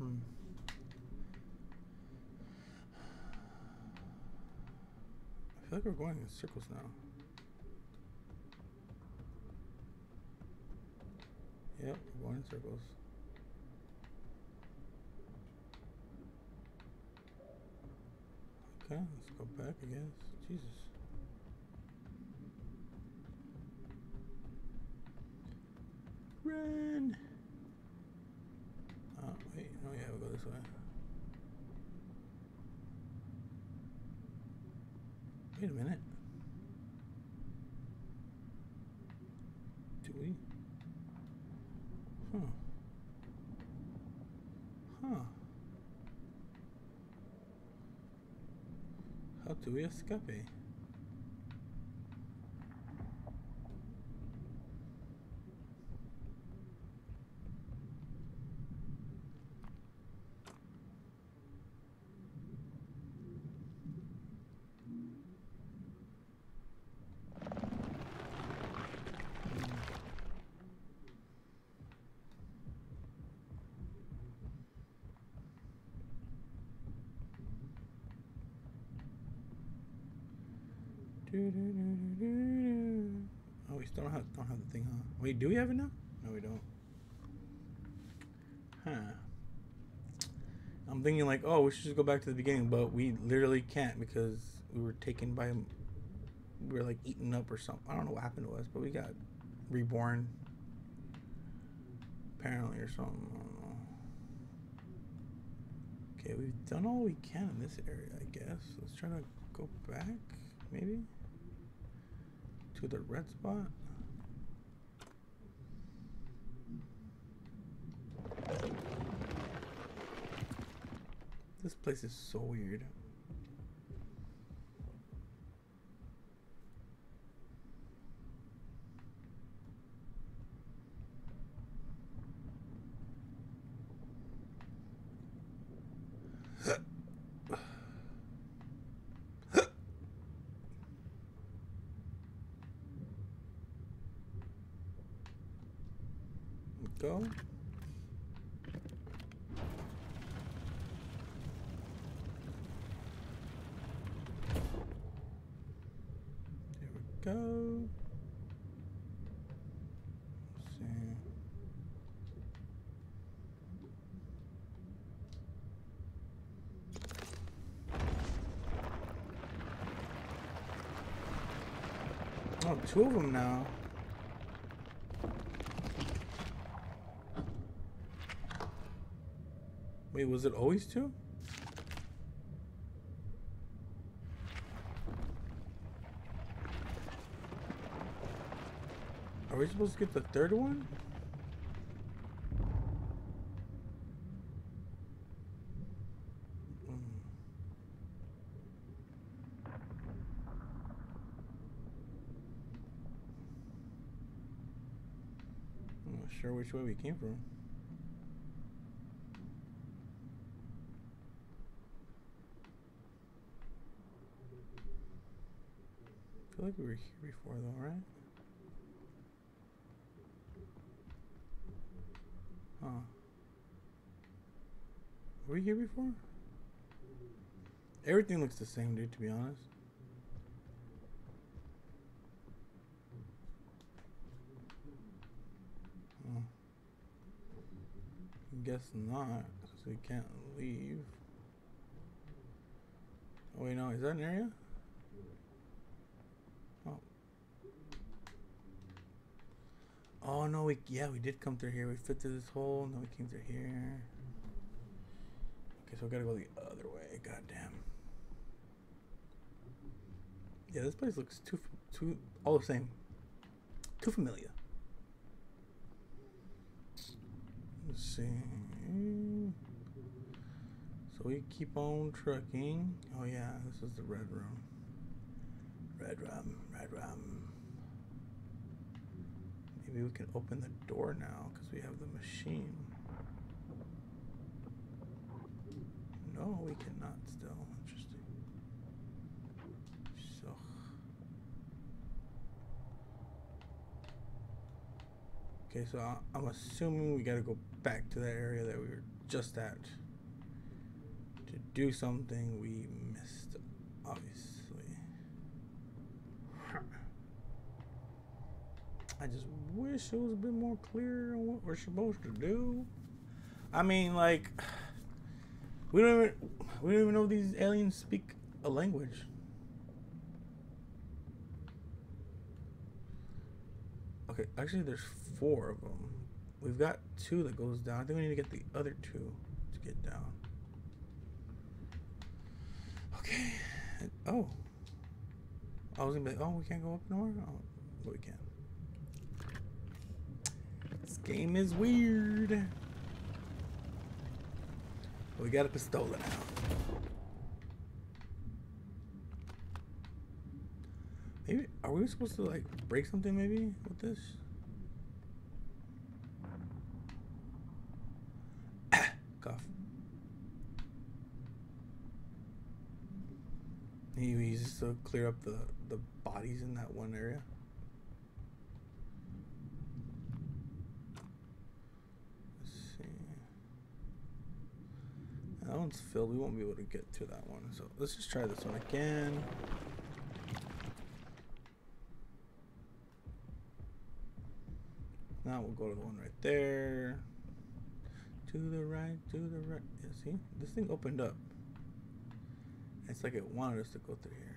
[SPEAKER 1] Hmm. I feel like we're going in circles now. Yep, we're going in circles. Okay, let's go back, I guess. Jesus. Run! Oh, wait, no, yeah, we'll go this way. Wait a minute. Do we? Huh. Huh. How do we escape? Do-do-do-do-do. Oh, we still don't have, don't have the thing, huh? Wait, do we have it now? No, we don't. huh. I'm thinking like, oh, we should just go back to the beginning, but we literally can't because we were taken by, we were like eaten up or something. I don't know what happened to us, but we got reborn. Apparently, or something. Okay, we've done all we can in this area, I guess. Let's try to go back, maybe, to the red spot. This place is so weird. Go. There we go. Let's see. Oh, two of them now. Wait, was it always two? Are we supposed to get the third one? Hmm. I'm way we came from. I feel like we were here before though, right? Huh. Were we here before? Everything looks the same, dude, to be honest. Huh. Guess not, because we can't leave. Oh, wait, no, is that an area? Oh. Oh no, we yeah we did come through here. We fit through this hole, then we came through here. Okay, so we gotta go the other way. God damn. Yeah, this place looks too too all the same. Too familiar. Let's see. So we keep on trucking. Oh yeah, this is the red room. Red room, red room. Maybe we can open the door now because we have the machine. No, we cannot still. Interesting. So. Okay, so I'm assuming we gotta go back to that area that we were just at to do something we missed, obviously. I just wish it was a bit more clear on what we're supposed to do. I mean, like, we don't even we don't even know these aliens speak a language. Okay, actually, there's four of them. We've got two that goes down. I think we need to get the other two to get down. Okay. Oh. I was gonna be like, oh, we can't go up no more? Oh, but we can. This game is weird. We got a pistola now. Maybe are we supposed to like break something maybe with this? Cough. Maybe we just to clear up the the bodies in that one area. Let's see. That one's filled. We won't be able to get to that one. So let's just try this one again. Now we'll go to the one right there. to the right, to the right. Yeah, see? This thing opened up. It's like it wanted us to go through here.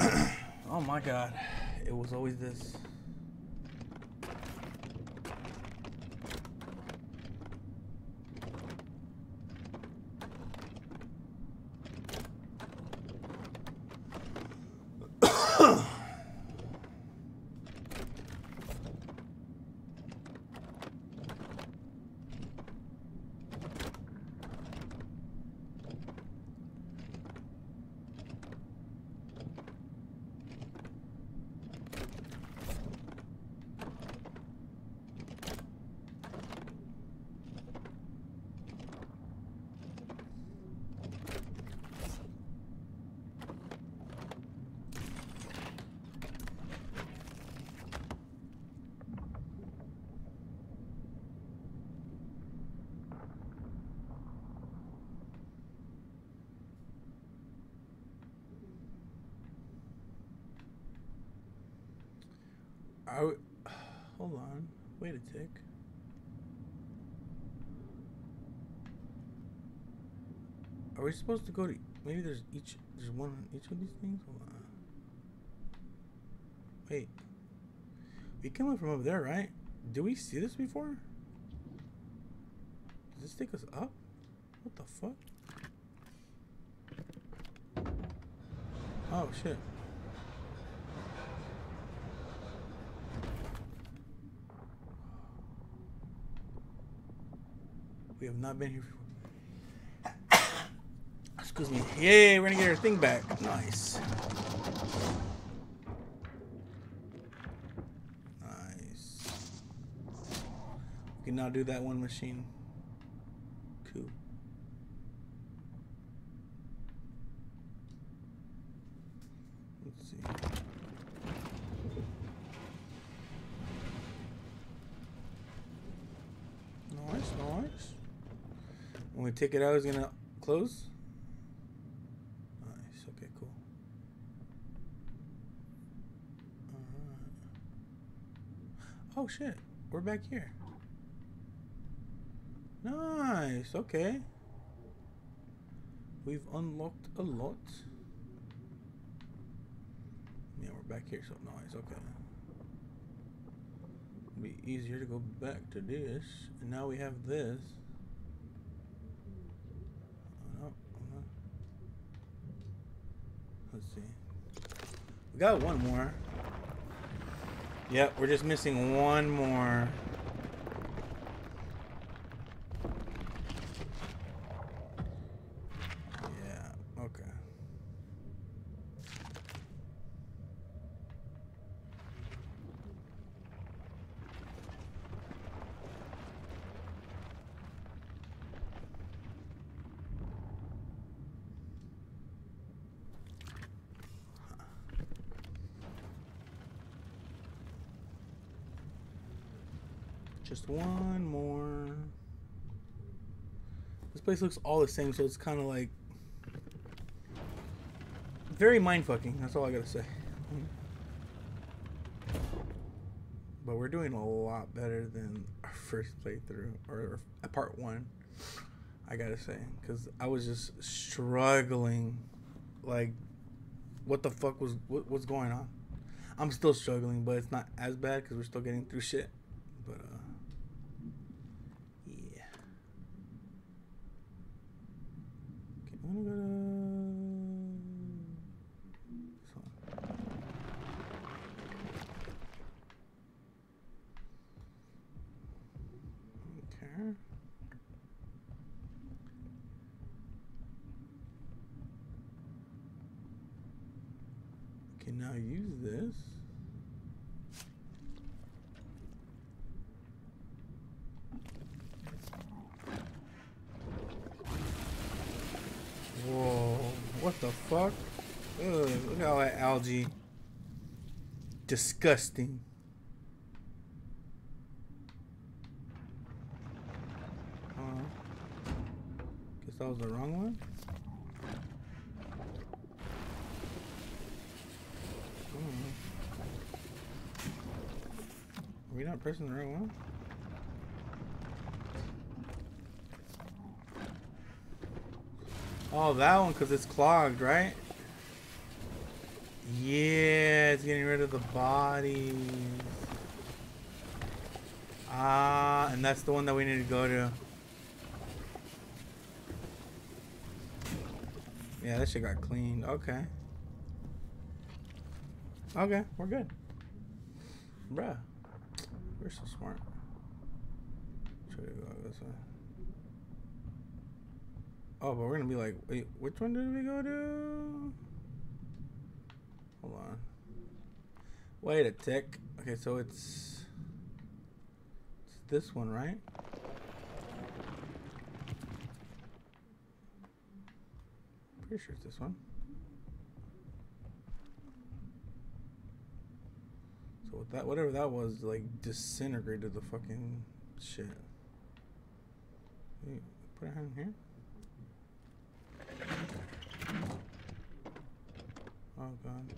[SPEAKER 1] Um. oh my god. It was always this. I hold on. Wait a tick. Are we supposed to go to maybe there's each there's one on each of these things? Hold on. Wait. We came up from over there, right? Did we see this before? Does this take us up? What the fuck? Oh shit. Have not been here before. Excuse me. Yay, we're gonna get our thing back. Nice. Nice. We can now do that one machine. Cool. Let's see. Nice, nice. It out, it's gonna close. Nice. Okay, cool. Oh shit, we're back here. Nice. Okay. We've unlocked a lot. Yeah, we're back here, so nice. Okay It'll be easier to go back to this. And now we have this. Oh, no, oh, no. Let's see. We got one more. Yep, we're just missing one more. Yeah, okay. One more. This place looks all the same, so it's kind of like very mind-fucking. That's all I gotta say. But we're doing a lot better than our first playthrough or, or part one. I gotta say, because I was just struggling. Like, what the fuck was what, what's going on? I'm still struggling, but it's not as bad because we're still getting through shit. But uh. Yeah. Okay, I'm gonna What the fuck? Ugh, look at all that algae. Disgusting. Uh, guess that was the wrong one? Mm-hmm. Are we not pressing the right one? Oh, that one because it's clogged, right? Yeah, it's getting rid of the bodies. Ah, and that's the one that we need to go to. Yeah, that shit got cleaned. Okay. Okay, we're good. Bruh. We're so smart. Should we go this way? Oh, but we're gonna be like, wait, which one did we go to? Hold on. Wait a tick. Okay, so it's, it's this one, right? Pretty sure it's this one. So with that, whatever that was, like disintegrated the fucking shit. Put it in here. Oh god.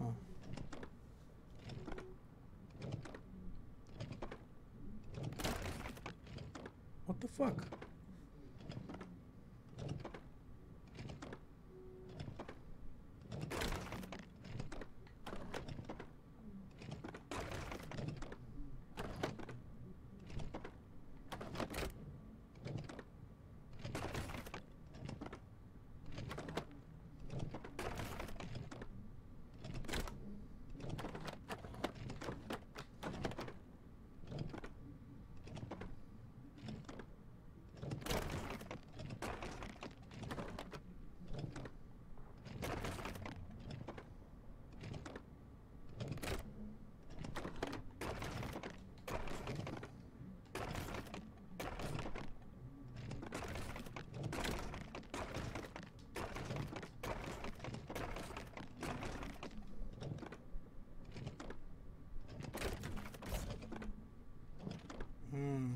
[SPEAKER 1] Huh. What the fuck? Hmm.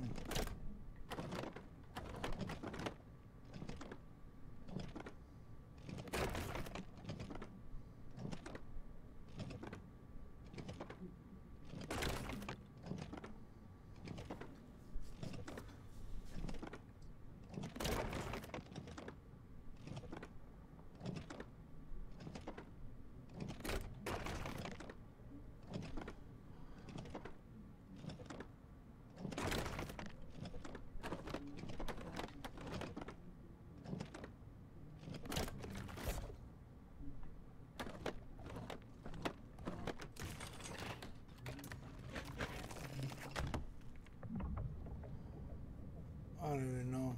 [SPEAKER 1] I don't even know.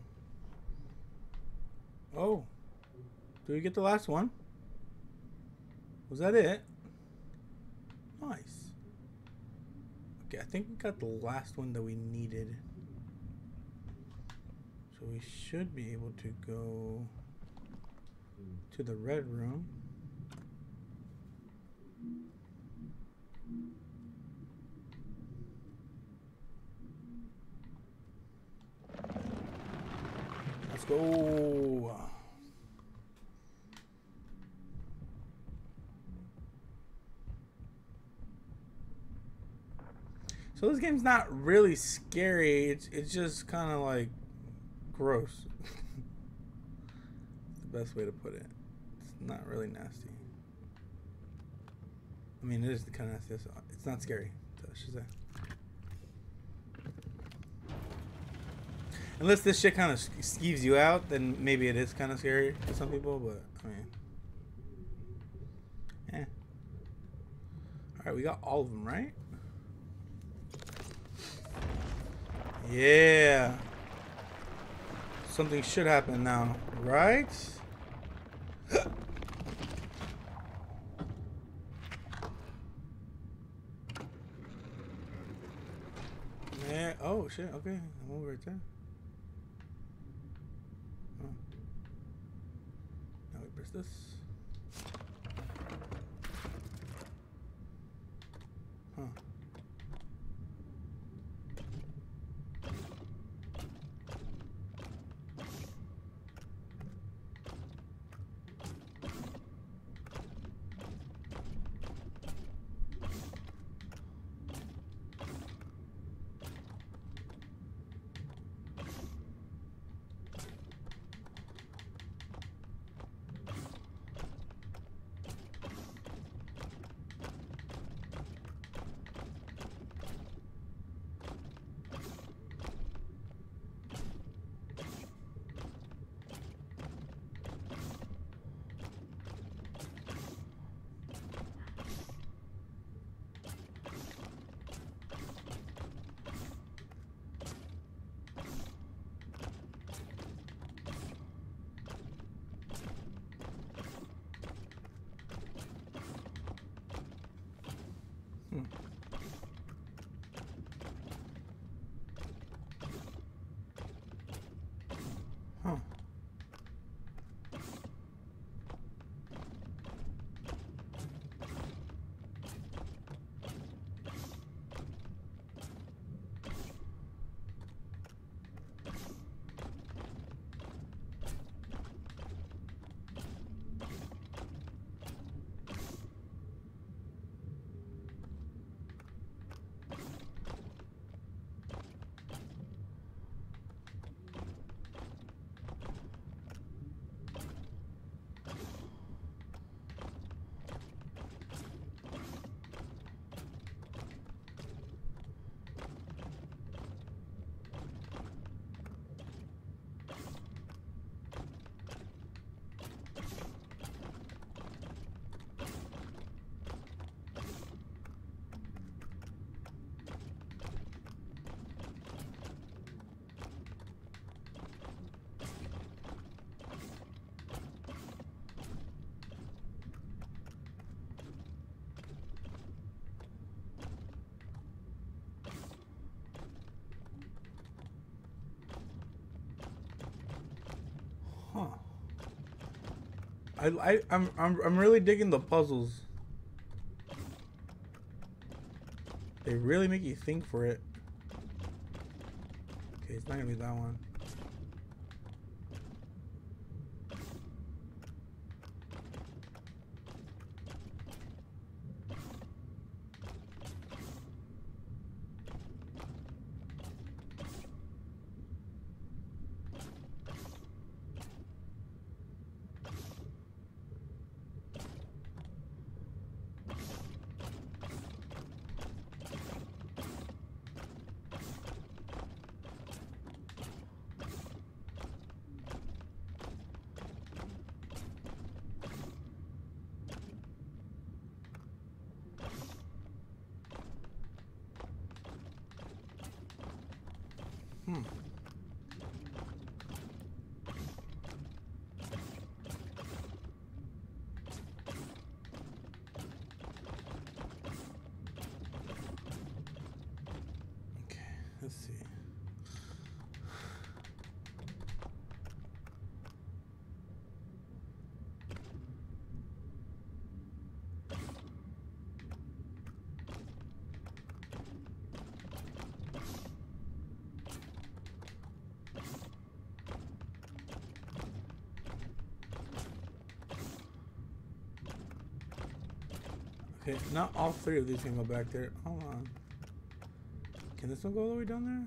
[SPEAKER 1] Oh. Did we get the last one? Was that it? Nice. Okay, I think we got the last one that we needed. So we should be able to go to the red room. Let's go. So game's not really scary. It's it's just kind of like gross. the best way to put it. It's not really nasty. I mean, it is the kind of nasty. It's- It's not scary. Unless this shit kind of skeeves you out, then maybe it is kind of scary to some people. But I mean, yeah. All right, we got all of them, right? Yeah. Something should happen now, right? I? Oh shit. Okay, I'm over right there. I, I I'm I'm I'm really digging the puzzles. They really make you think for it. Okay, it's not gonna be that one. Hmm. Okay, let's see. Okay, not all three of these can go back there. This one go all the way down there?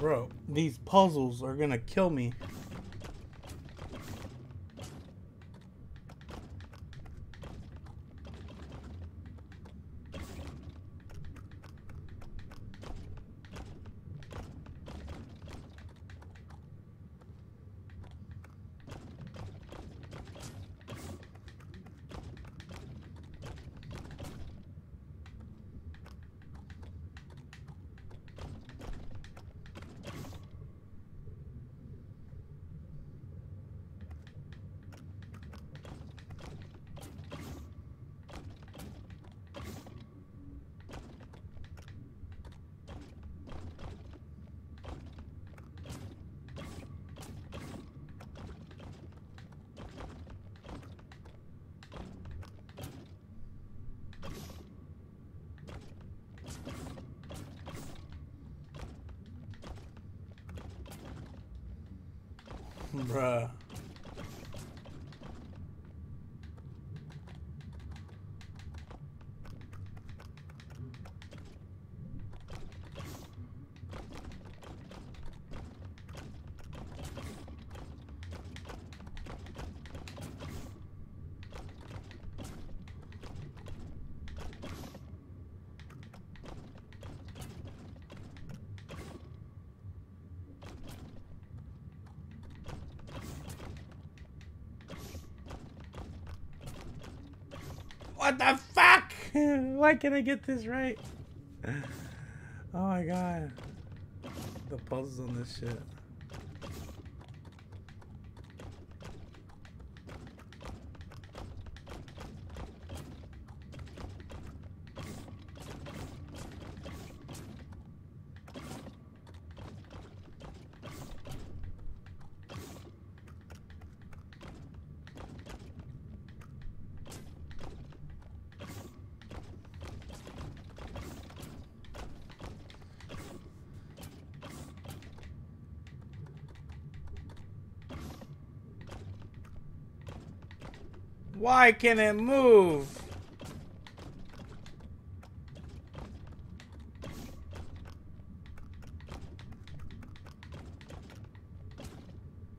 [SPEAKER 1] Bro, these puzzles are gonna kill me. Bruh. What the fuck? Why can't I get this right? Oh my god. The puzzles on this shit. Why can't it move?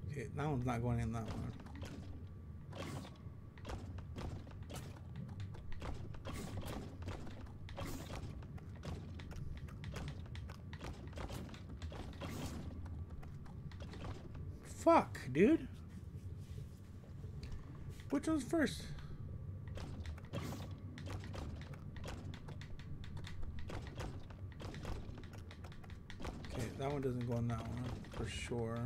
[SPEAKER 1] Okay, that one's not going in that one. Fuck, dude. Which one's first? Okay, that one doesn't go on that one for sure.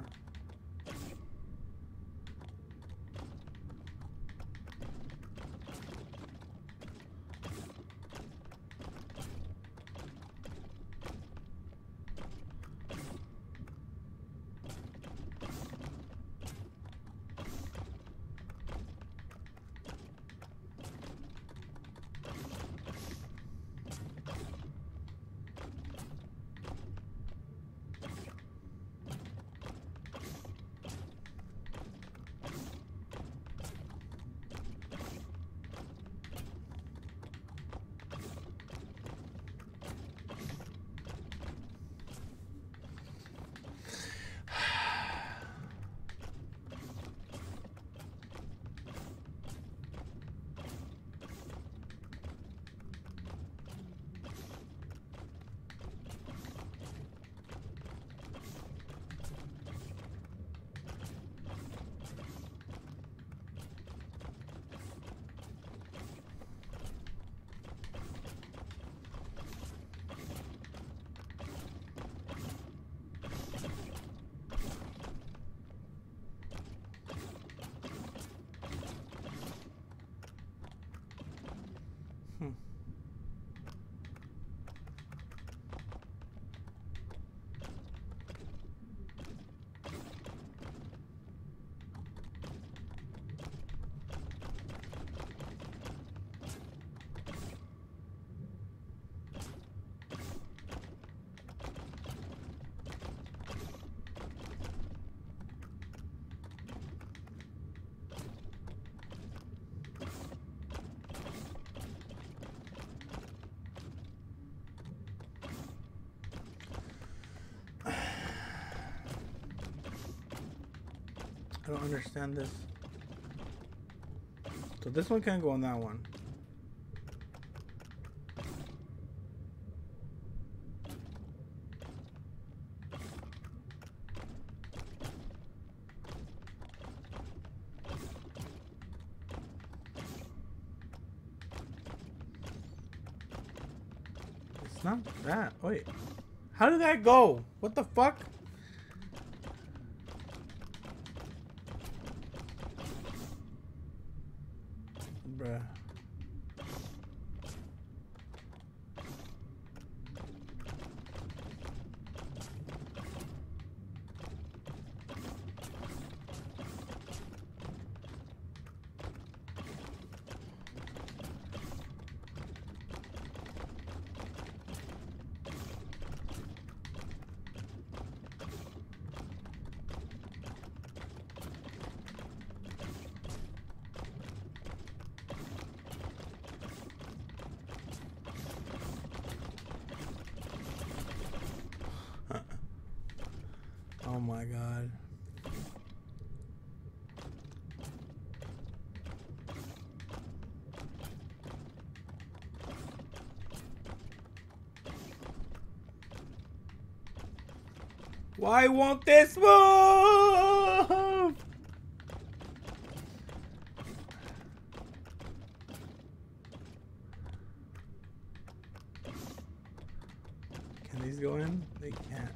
[SPEAKER 1] I don't understand this. So this one can't go on that one. It's not that. Wait. How did that go? What the fuck? Why won't this move? Can these go in? They can't.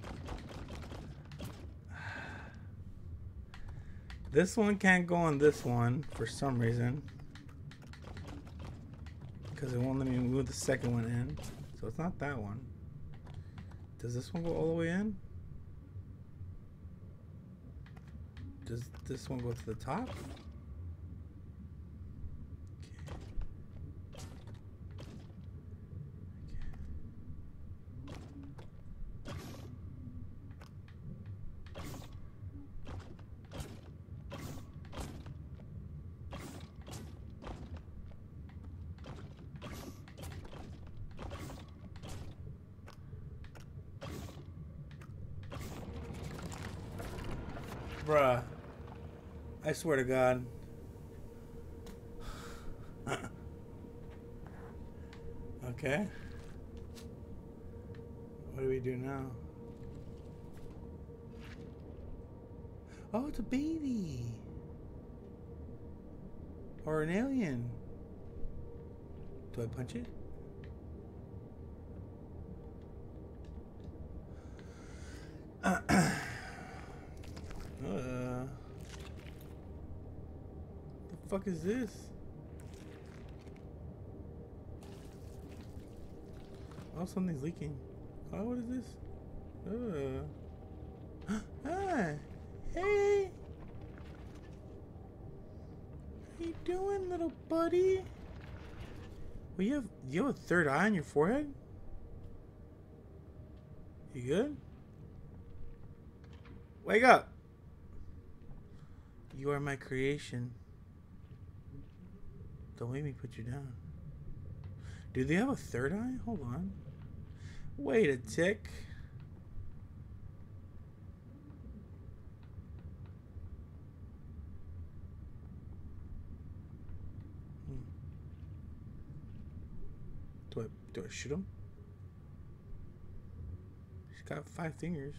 [SPEAKER 1] This one can't go on this one for some reason. Because it won't let me move the second one in. So it's not that one. Does this one go all the way in? Does this one go to the top? Bruh. I swear to God. okay. What do we do now? Oh, it's a baby. Or an alien. Do I punch it? Uh, the fuck is this? Oh, something's leaking. Oh, what is this? Uh. ah, hey. How you doing, little buddy? Well, you have you have a third eye on your forehead. You good? Wake up. You are my creation. Don't make me put you down. Do they have a third eye? Hold on. Wait a tick. Hmm. Do I do I shoot him? He's got five fingers.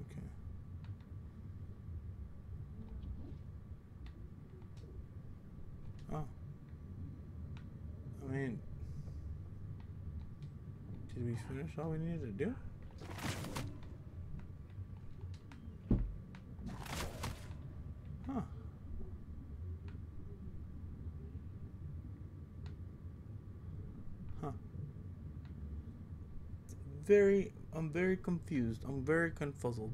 [SPEAKER 1] Okay. Oh. I mean, finish all we needed to do? Huh. Huh. Very, I'm very confused. I'm very confuzzled.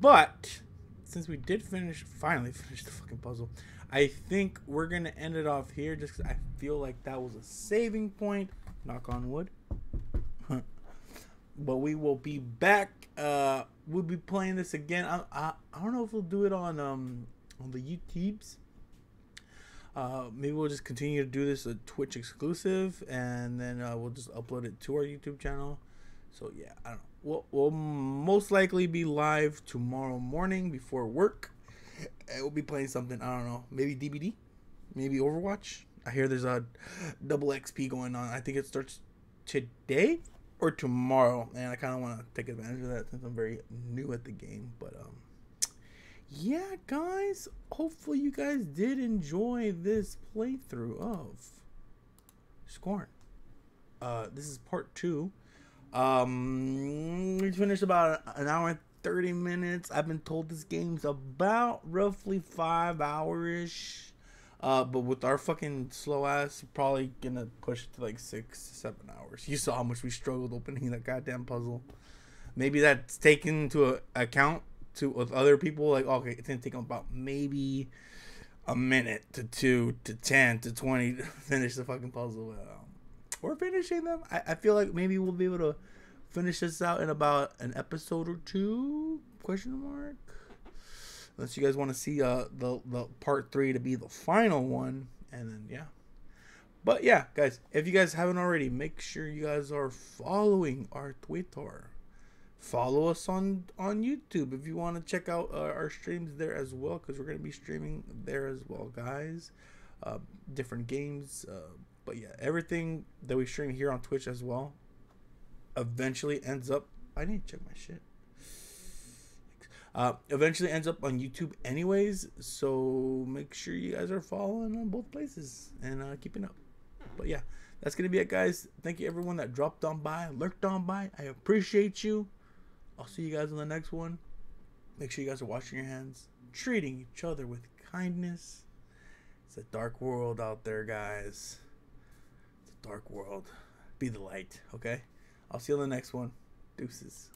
[SPEAKER 1] But since we did finish, finally finish the fucking puzzle, I think we're gonna end it off here just 'cause I feel like that was a saving point. Knock on wood. But we will be back. Uh, we'll be playing this again. I, I I don't know if we'll do it on um on the YouTubes. Uh, maybe we'll just continue to do this a Twitch exclusive, and then uh, we'll just upload it to our YouTube channel. So yeah, I don't know. We'll, we'll most likely be live tomorrow morning before work. And we'll be playing something. I don't know. Maybe DBD, maybe Overwatch. I hear there's a double XP going on. I think it starts today or tomorrow, and I kind of want to take advantage of that since I'm very new at the game. But um, yeah, guys. Hopefully, you guys did enjoy this playthrough of Scorn. Uh, this is part two. Um, we finished about an hour and 30 minutes. I've been told this game's about roughly five hours. Uh, but with our fucking slow ass, probably gonna push it to like six, seven hours. You saw how much we struggled opening that goddamn puzzle. Maybe that's taken into account to with other people. Like, okay, it's gonna take them about maybe a minute to two to ten to twenty to finish the fucking puzzle. Um, we're finishing them. I, I feel like maybe we'll be able to finish this out in about an episode or two? Question mark. Unless you guys want to see uh the the part three to be the final one, and then yeah. But yeah, guys, if you guys haven't already, make sure you guys are following our Twitter. Follow us on on YouTube if you want to check out uh, our streams there as well, because we're gonna be streaming there as well, guys. Uh, different games, uh, but yeah, everything that we stream here on Twitch as well, eventually ends up. I need to check my shit. Uh, eventually ends up on YouTube anyways, so make sure you guys are following on both places and uh, keeping up. But yeah, that's gonna be it, guys. Thank you everyone that dropped on by, lurked on by. I appreciate you. I'll see you guys on the next one. Make sure you guys are washing your hands, treating each other with kindness. It's a dark world out there, guys. It's a dark world. Be the light, okay? I'll see you on the next one. Deuces.